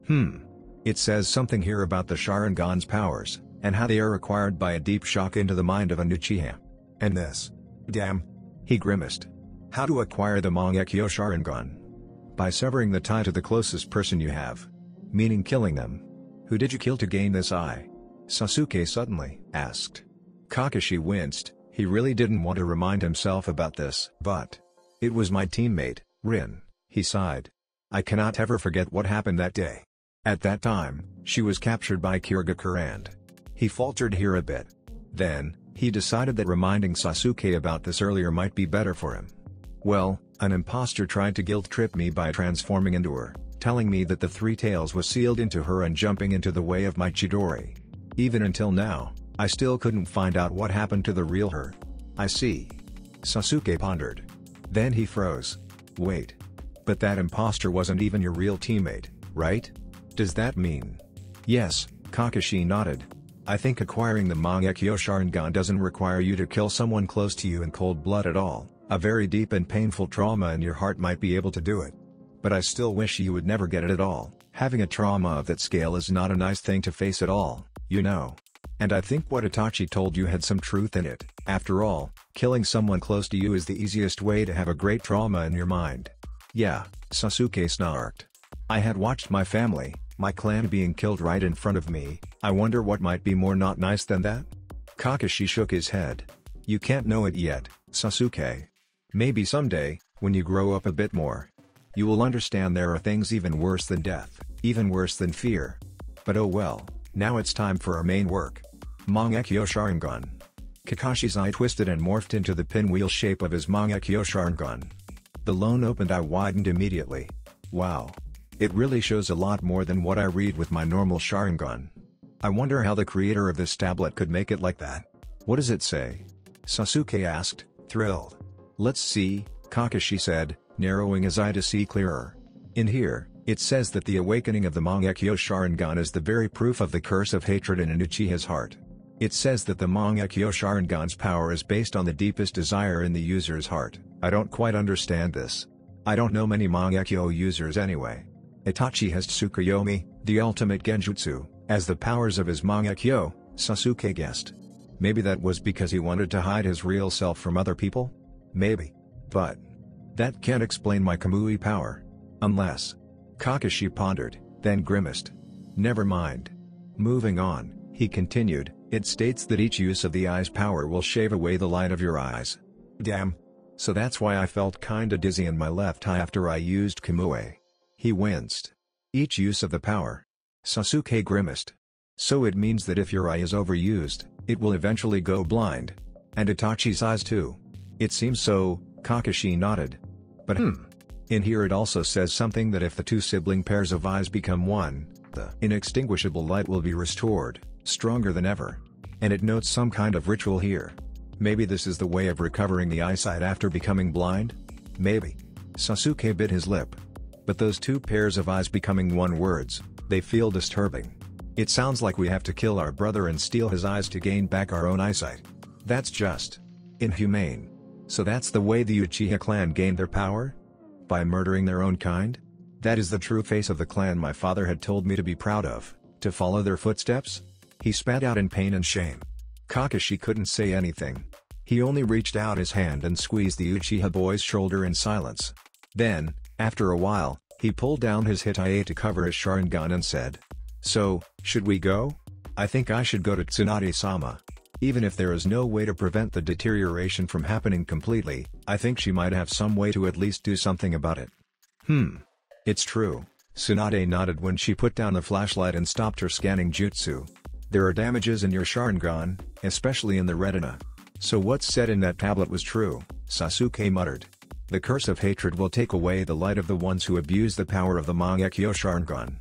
[SPEAKER 1] Hmm. It says something here about the Sharingan's powers, and how they are acquired by a deep shock into the mind of a Uchiha. And this. Damn. He grimaced. How to acquire the Mangekyo Sharingan? By severing the tie to the closest person you have. Meaning killing them. Who did you kill to gain this eye? Sasuke suddenly asked. Kakashi winced, he really didn't want to remind himself about this. But. It was my teammate, Rin, he sighed. I cannot ever forget what happened that day. At that time, she was captured by Kirigakure and. He faltered here a bit. Then, he decided that reminding Sasuke about this earlier might be better for him. Well, an impostor tried to guilt-trip me by transforming into her, telling me that the Three Tails was sealed into her and jumping into the way of my Chidori. Even until now, I still couldn't find out what happened to the real her. I see. Sasuke pondered. Then he froze. Wait. But that impostor wasn't even your real teammate, right? Does that mean? Yes, Kakashi nodded. I think acquiring the Mangekyo Sharingan doesn't require you to kill someone close to you in cold blood at all, a very deep and painful trauma in your heart might be able to do it. But I still wish you would never get it at all, having a trauma of that scale is not a nice thing to face at all, you know. And I think what Itachi told you had some truth in it, after all, killing someone close to you is the easiest way to have a great trauma in your mind. Yeah, Sasuke snarked. I had watched my family, my clan being killed right in front of me, I wonder what might be more not nice than that? Kakashi shook his head. You can't know it yet, Sasuke. Maybe someday, when you grow up a bit more. You will understand there are things even worse than death, even worse than fear. But oh well. Now it's time for our main work. Mangekyo Sharingan. Kakashi's eye twisted and morphed into the pinwheel shape of his Mangekyo Sharingan. The lone opened eye widened immediately. Wow. It really shows a lot more than what I read with my normal Sharingan. I wonder how the creator of this tablet could make it like that. What does it say? Sasuke asked, thrilled. Let's see, Kakashi said, narrowing his eye to see clearer. In here, it says that the awakening of the Mangekyo Sharingan is the very proof of the curse of hatred in an Uchiha's heart. It says that the Mangekyo Sharingan's power is based on the deepest desire in the user's heart. I don't quite understand this. I don't know many Mangekyo users anyway. Itachi has Tsukuyomi, the ultimate genjutsu, as the powers of his Mangekyo, Sasuke guessed. Maybe that was because he wanted to hide his real self from other people? Maybe. But. That can't explain my Kamui power. Unless. Kakashi pondered, then grimaced. Never mind. Moving on, he continued, it states that each use of the eye's power will shave away the light of your eyes. Damn. So that's why I felt kinda dizzy in my left eye after I used Kamui. He winced. Each use of the power. Sasuke grimaced. So it means that if your eye is overused, it will eventually go blind. And Itachi's eyes too. It seems so, Kakashi nodded. But hmm. In here it also says something that if the two sibling pairs of eyes become one, the inextinguishable light will be restored, stronger than ever. And it notes some kind of ritual here. Maybe this is the way of recovering the eyesight after becoming blind? Maybe. Sasuke bit his lip. But those two pairs of eyes becoming one words, they feel disturbing. It sounds like we have to kill our brother and steal his eyes to gain back our own eyesight. That's just inhumane. So that's the way the Uchiha clan gained their power? By murdering their own kind? That is the true face of the clan my father had told me to be proud of, to follow their footsteps? He spat out in pain and shame. Kakashi couldn't say anything. He only reached out his hand and squeezed the Uchiha boy's shoulder in silence. Then, after a while, he pulled down his Hitae to cover his Sharingan and said. So, should we go? I think I should go to Tsunade-sama. Even if there is no way to prevent the deterioration from happening completely, I think she might have some way to at least do something about it. Hmm. It's true. Tsunade nodded when she put down the flashlight and stopped her scanning jutsu. There are damages in your Sharingan, especially in the retina. So what's said in that tablet was true, Sasuke muttered. The curse of hatred will take away the light of the ones who abuse the power of the Mangekyo Sharingan.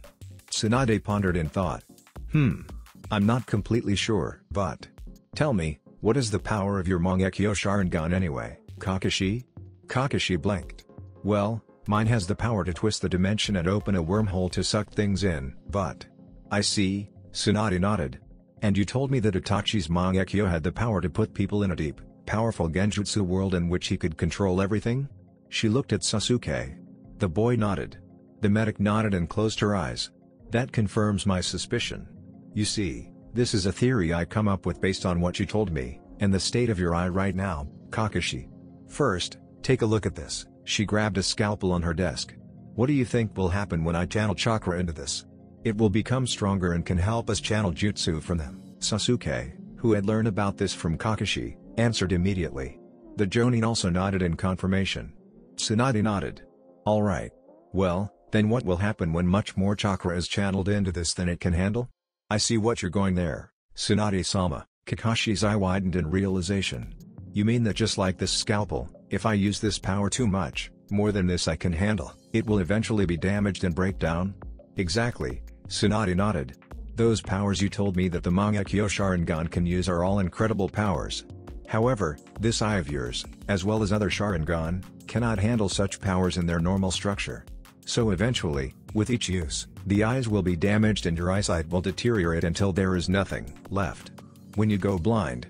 [SPEAKER 1] Tsunade pondered in thought. Hmm. I'm not completely sure, but... Tell me, what is the power of your Mangekyo Sharingan anyway, Kakashi? Kakashi blinked. Well, mine has the power to twist the dimension and open a wormhole to suck things in, but... I see, Tsunade nodded. And you told me that Itachi's Mangekyo had the power to put people in a deep, powerful genjutsu world in which he could control everything? She looked at Sasuke. The boy nodded. The medic nodded and closed her eyes. That confirms my suspicion. You see, this is a theory I come up with based on what you told me, and the state of your eye right now, Kakashi. First, take a look at this. She grabbed a scalpel on her desk. What do you think will happen when I channel chakra into this? It will become stronger and can help us channel jutsu from them. Sasuke, who had learned about this from Kakashi, answered immediately. The Jonin also nodded in confirmation. Tsunade nodded. Alright. Well, then what will happen when much more chakra is channeled into this than it can handle? I see what you're going there, Tsunade-sama, Kakashi's eye widened in realization. You mean that just like this scalpel, if I use this power too much, more than this I can handle, it will eventually be damaged and break down? Exactly, Tsunade nodded. Those powers you told me that the Mangekyo Sharingan can use are all incredible powers. However, this eye of yours, as well as other Sharingan, cannot handle such powers in their normal structure. So eventually, with each use, the eyes will be damaged and your eyesight will deteriorate until there is nothing left. When you go blind.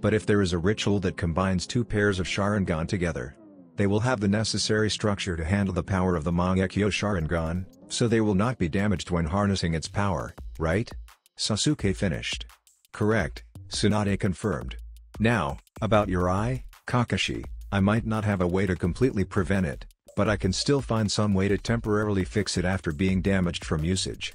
[SPEAKER 1] But if there is a ritual that combines two pairs of Sharingan together, they will have the necessary structure to handle the power of the Mangekyo Sharingan, so they will not be damaged when harnessing its power, right? Sasuke finished. Correct, Tsunade confirmed. Now, about your eye, Kakashi, I might not have a way to completely prevent it, but I can still find some way to temporarily fix it after being damaged from usage.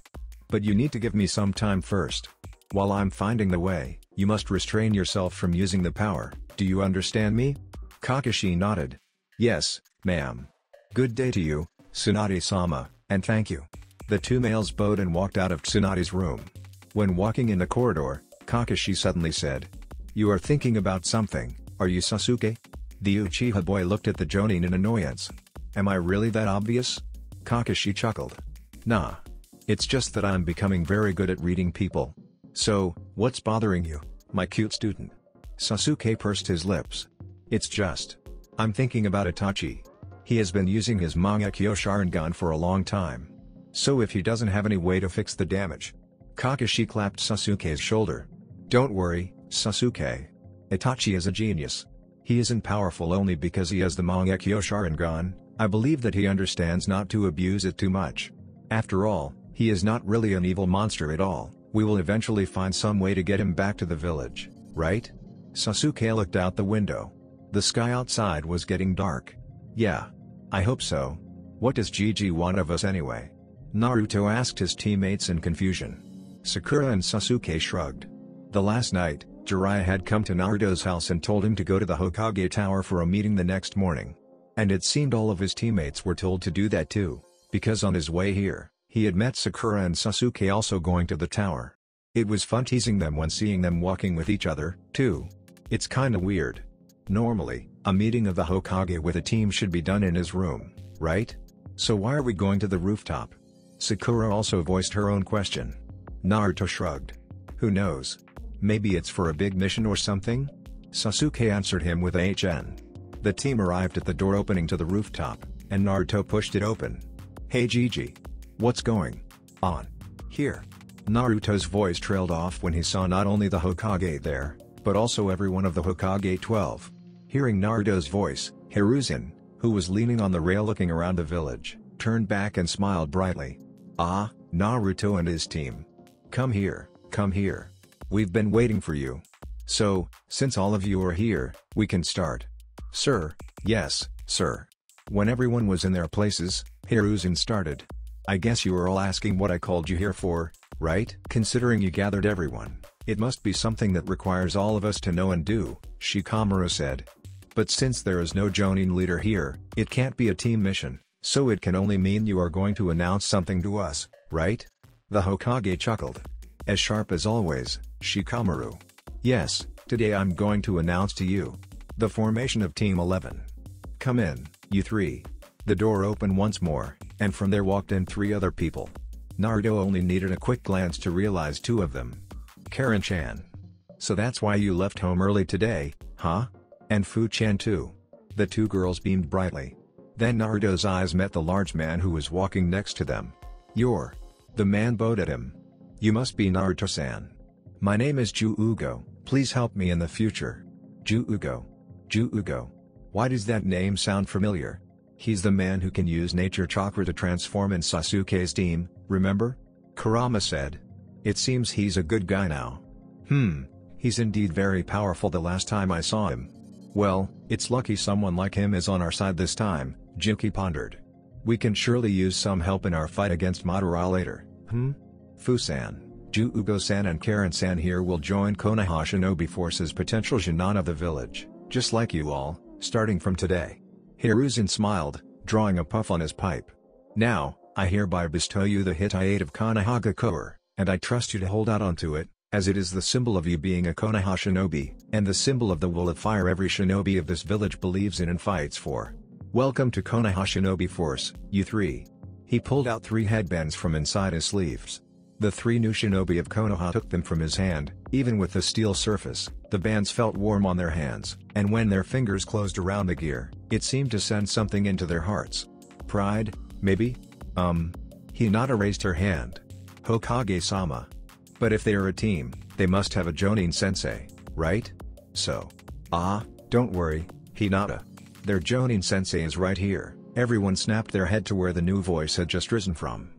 [SPEAKER 1] But you need to give me some time first. While I'm finding the way, you must restrain yourself from using the power, do you understand me? Kakashi nodded. Yes, ma'am. Good day to you, Tsunade-sama, and thank you. The two males bowed and walked out of Tsunade's room. When walking in the corridor, Kakashi suddenly said. You are thinking about something, are you Sasuke? The Uchiha boy looked at the Jonin in annoyance. Am I really that obvious? Kakashi chuckled. Nah. It's just that I'm becoming very good at reading people. So, what's bothering you, my cute student? Sasuke pursed his lips. It's just. I'm thinking about Itachi. He has been using his Mangekyo Sharingan for a long time. So if he doesn't have any way to fix the damage. Kakashi clapped Sasuke's shoulder. Don't worry, Sasuke. Itachi is a genius. He isn't powerful only because he has the Mangekyo Sharingan, I believe that he understands not to abuse it too much. After all, he is not really an evil monster at all, We will eventually find some way to get him back to the village, right? Sasuke looked out the window. The sky outside was getting dark. Yeah. I hope so. What does Jiji want of us anyway? Naruto asked his teammates in confusion. Sakura and Sasuke shrugged. The last night, Jiraiya had come to Naruto's house and told him to go to the Hokage Tower for a meeting the next morning. And it seemed all of his teammates were told to do that too, because on his way here, he had met Sakura and Sasuke also going to the tower. It was fun teasing them when seeing them walking with each other, too. It's kinda weird. Normally, a meeting of the Hokage with a team should be done in his room, right? So why are we going to the rooftop? Sakura also voiced her own question. Naruto shrugged. Who knows? Maybe it's for a big mission or something? Sasuke answered him with a HN. The team arrived at the door opening to the rooftop, and Naruto pushed it open. Hey Jiji. What's going on? Here. Naruto's voice trailed off when he saw not only the Hokage there, but also every one of the Hokage 12. Hearing Naruto's voice, Hiruzen, who was leaning on the rail looking around the village, turned back and smiled brightly. Ah, Naruto and his team. Come here, come here. We've been waiting for you. So, since all of you are here, we can start. Sir, yes, sir. When everyone was in their places, Hiruzen started. I guess you are all asking what I called you here for, right? Considering you gathered everyone, it must be something that requires all of us to know and do, Shikamaru said. But since there is no Jonin leader here, it can't be a team mission, so it can only mean you are going to announce something to us, right? The Hokage chuckled. As sharp as always, Shikamaru. Yes, today I'm going to announce to you. The formation of Team 11. Come in, you three. The door opened once more, and from there walked in three other people. Naruto only needed a quick glance to realize two of them. Karin-chan. So that's why you left home early today, huh? And Fu-chan too. The two girls beamed brightly. Then Naruto's eyes met the large man who was walking next to them. You're. The man bowed at him. You must be Naruto-san. My name is Juugo, please help me in the future. Juugo. Ju Ugo. Why does that name sound familiar? He's the man who can use nature chakra to transform in Sasuke's team, remember? Kurama said. It seems he's a good guy now. Hmm, he's indeed very powerful the last time I saw him. Well, it's lucky someone like him is on our side this time, Jinki pondered. We can surely use some help in our fight against Madara later, hmm? Fusan, Juugo-san and Karin-san here will join Konoha Shinobi Force's potential Genin of the village, just like you all, starting from today. Hiruzen smiled, drawing a puff on his pipe. Now, I hereby bestow you the Hittite of Konohagakure, and I trust you to hold out onto it, as it is the symbol of you being a Konoha shinobi, and the symbol of the will of fire every shinobi of this village believes in and fights for. Welcome to Konoha Shinobi Force, you three. He pulled out three headbands from inside his sleeves. The three new shinobi of Konoha took them from his hand, even with the steel surface, the bands felt warm on their hands, and when their fingers closed around the gear, it seemed to send something into their hearts. Pride, maybe? Um. Hinata raised her hand. Hokage-sama. But if they are a team, they must have a Jonin sensei, right? So. Ah, don't worry, Hinata. Their Jonin sensei is right here, everyone snapped their head to where the new voice had just risen from.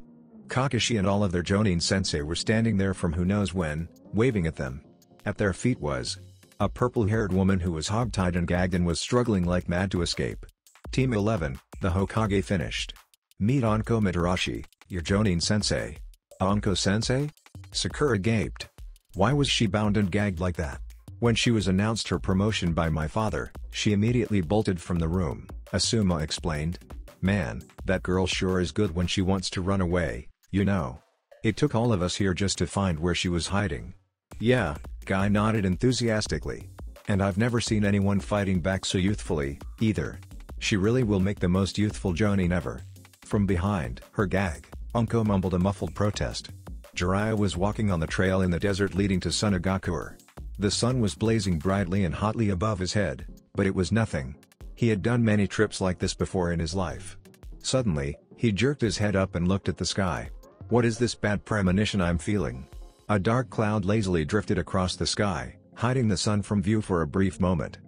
[SPEAKER 1] Kakashi and all of their Jonin sensei were standing there from who knows when, waving at them. At their feet was a purple-haired woman who was hogtied and gagged and was struggling like mad to escape. Team 11, the Hokage finished. Meet Anko Mitarashi, your Jonin sensei. Anko sensei? Sakura gaped. Why was she bound and gagged like that? When she was announced her promotion by my father, she immediately bolted from the room, Asuma explained. Man, that girl sure is good when she wants to run away. You know. It took all of us here just to find where she was hiding. Yeah, Guy nodded enthusiastically. And I've never seen anyone fighting back so youthfully, either. She really will make the most youthful Jonin ever. From behind her gag, Anko mumbled a muffled protest. Jiraiya was walking on the trail in the desert leading to Sunagakure. The sun was blazing brightly and hotly above his head, but it was nothing. He had done many trips like this before in his life. Suddenly, he jerked his head up and looked at the sky. What is this bad premonition I'm feeling? A dark cloud lazily drifted across the sky, hiding the sun from view for a brief moment.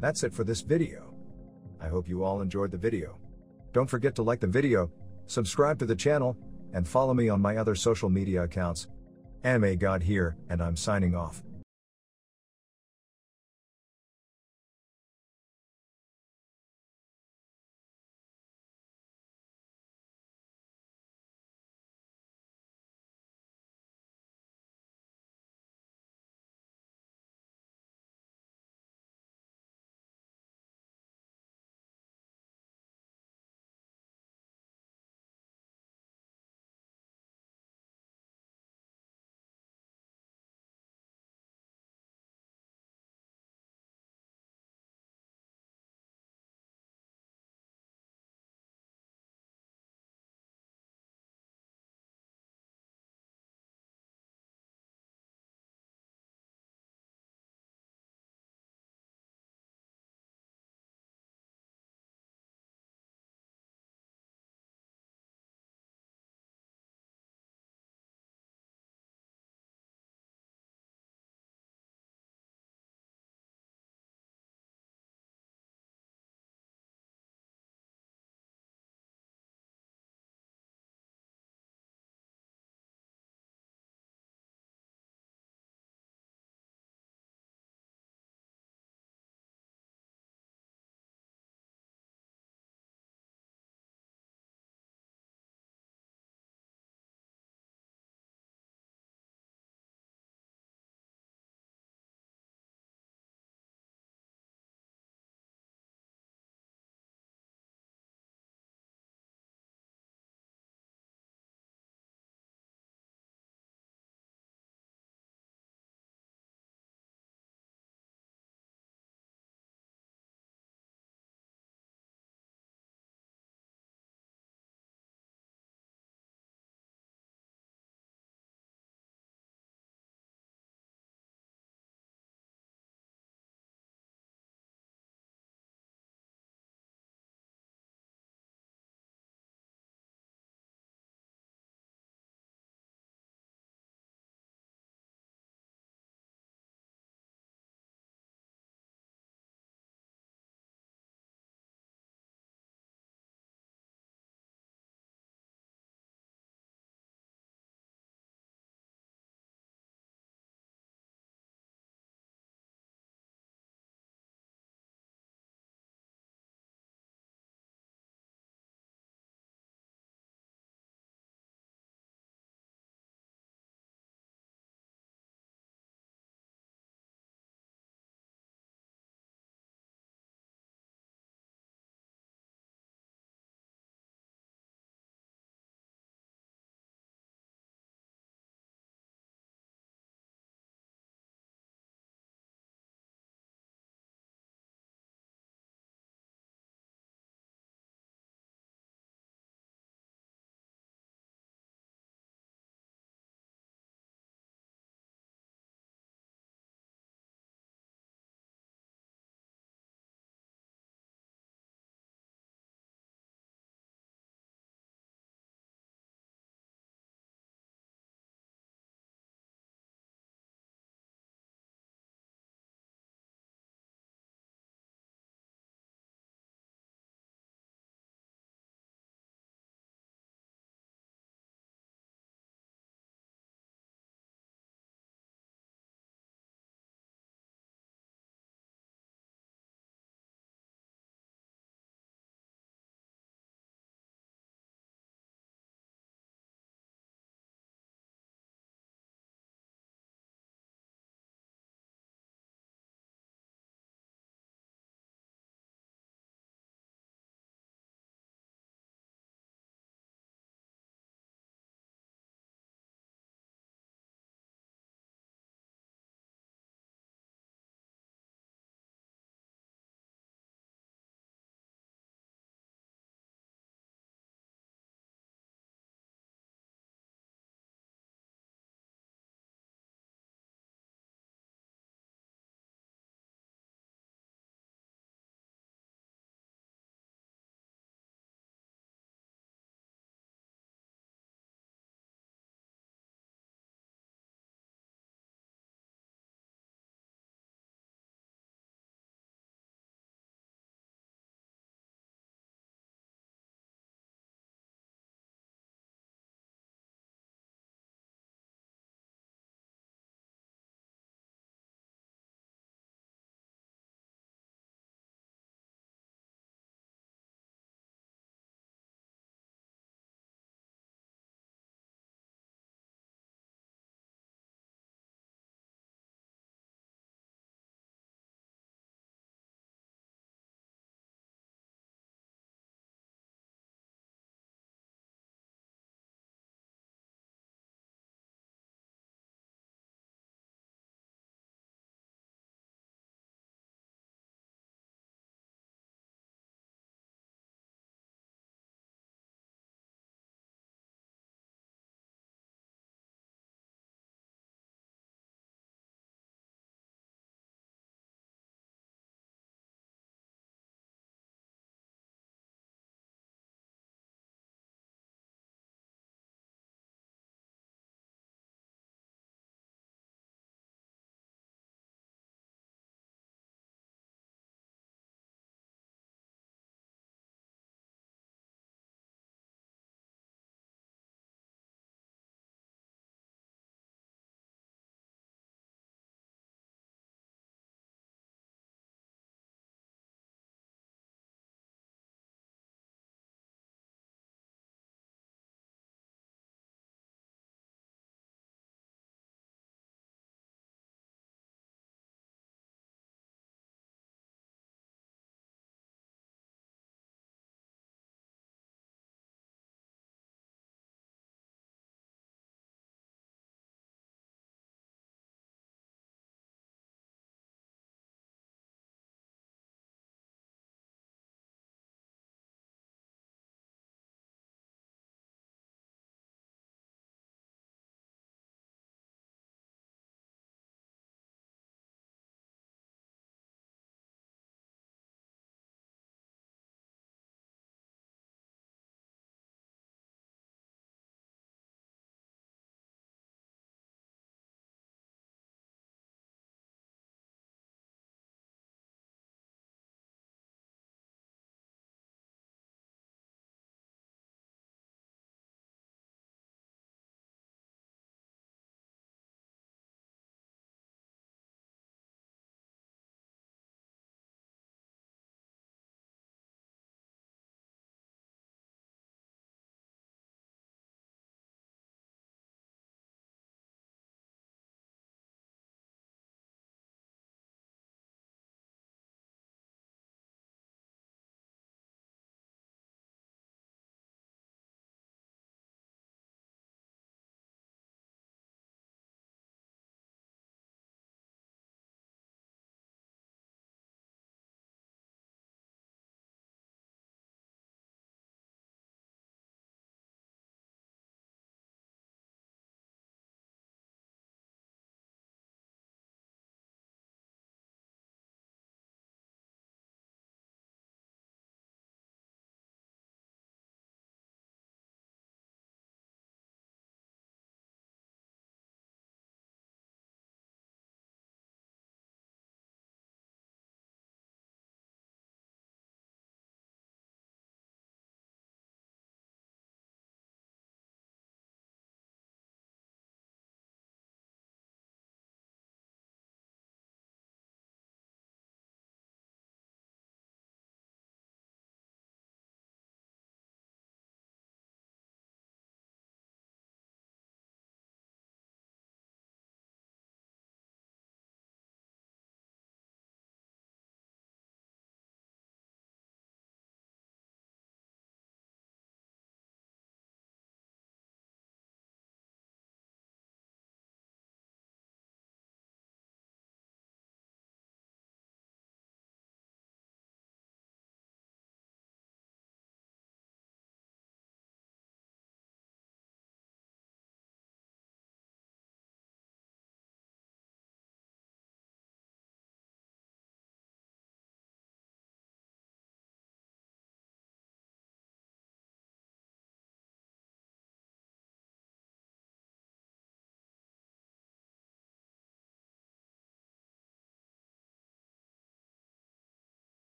[SPEAKER 2] That's it for this video. I hope you all enjoyed the video. Don't forget to like the video, subscribe to the channel, and follow me on my other social media accounts. Anime God here, and I'm signing off.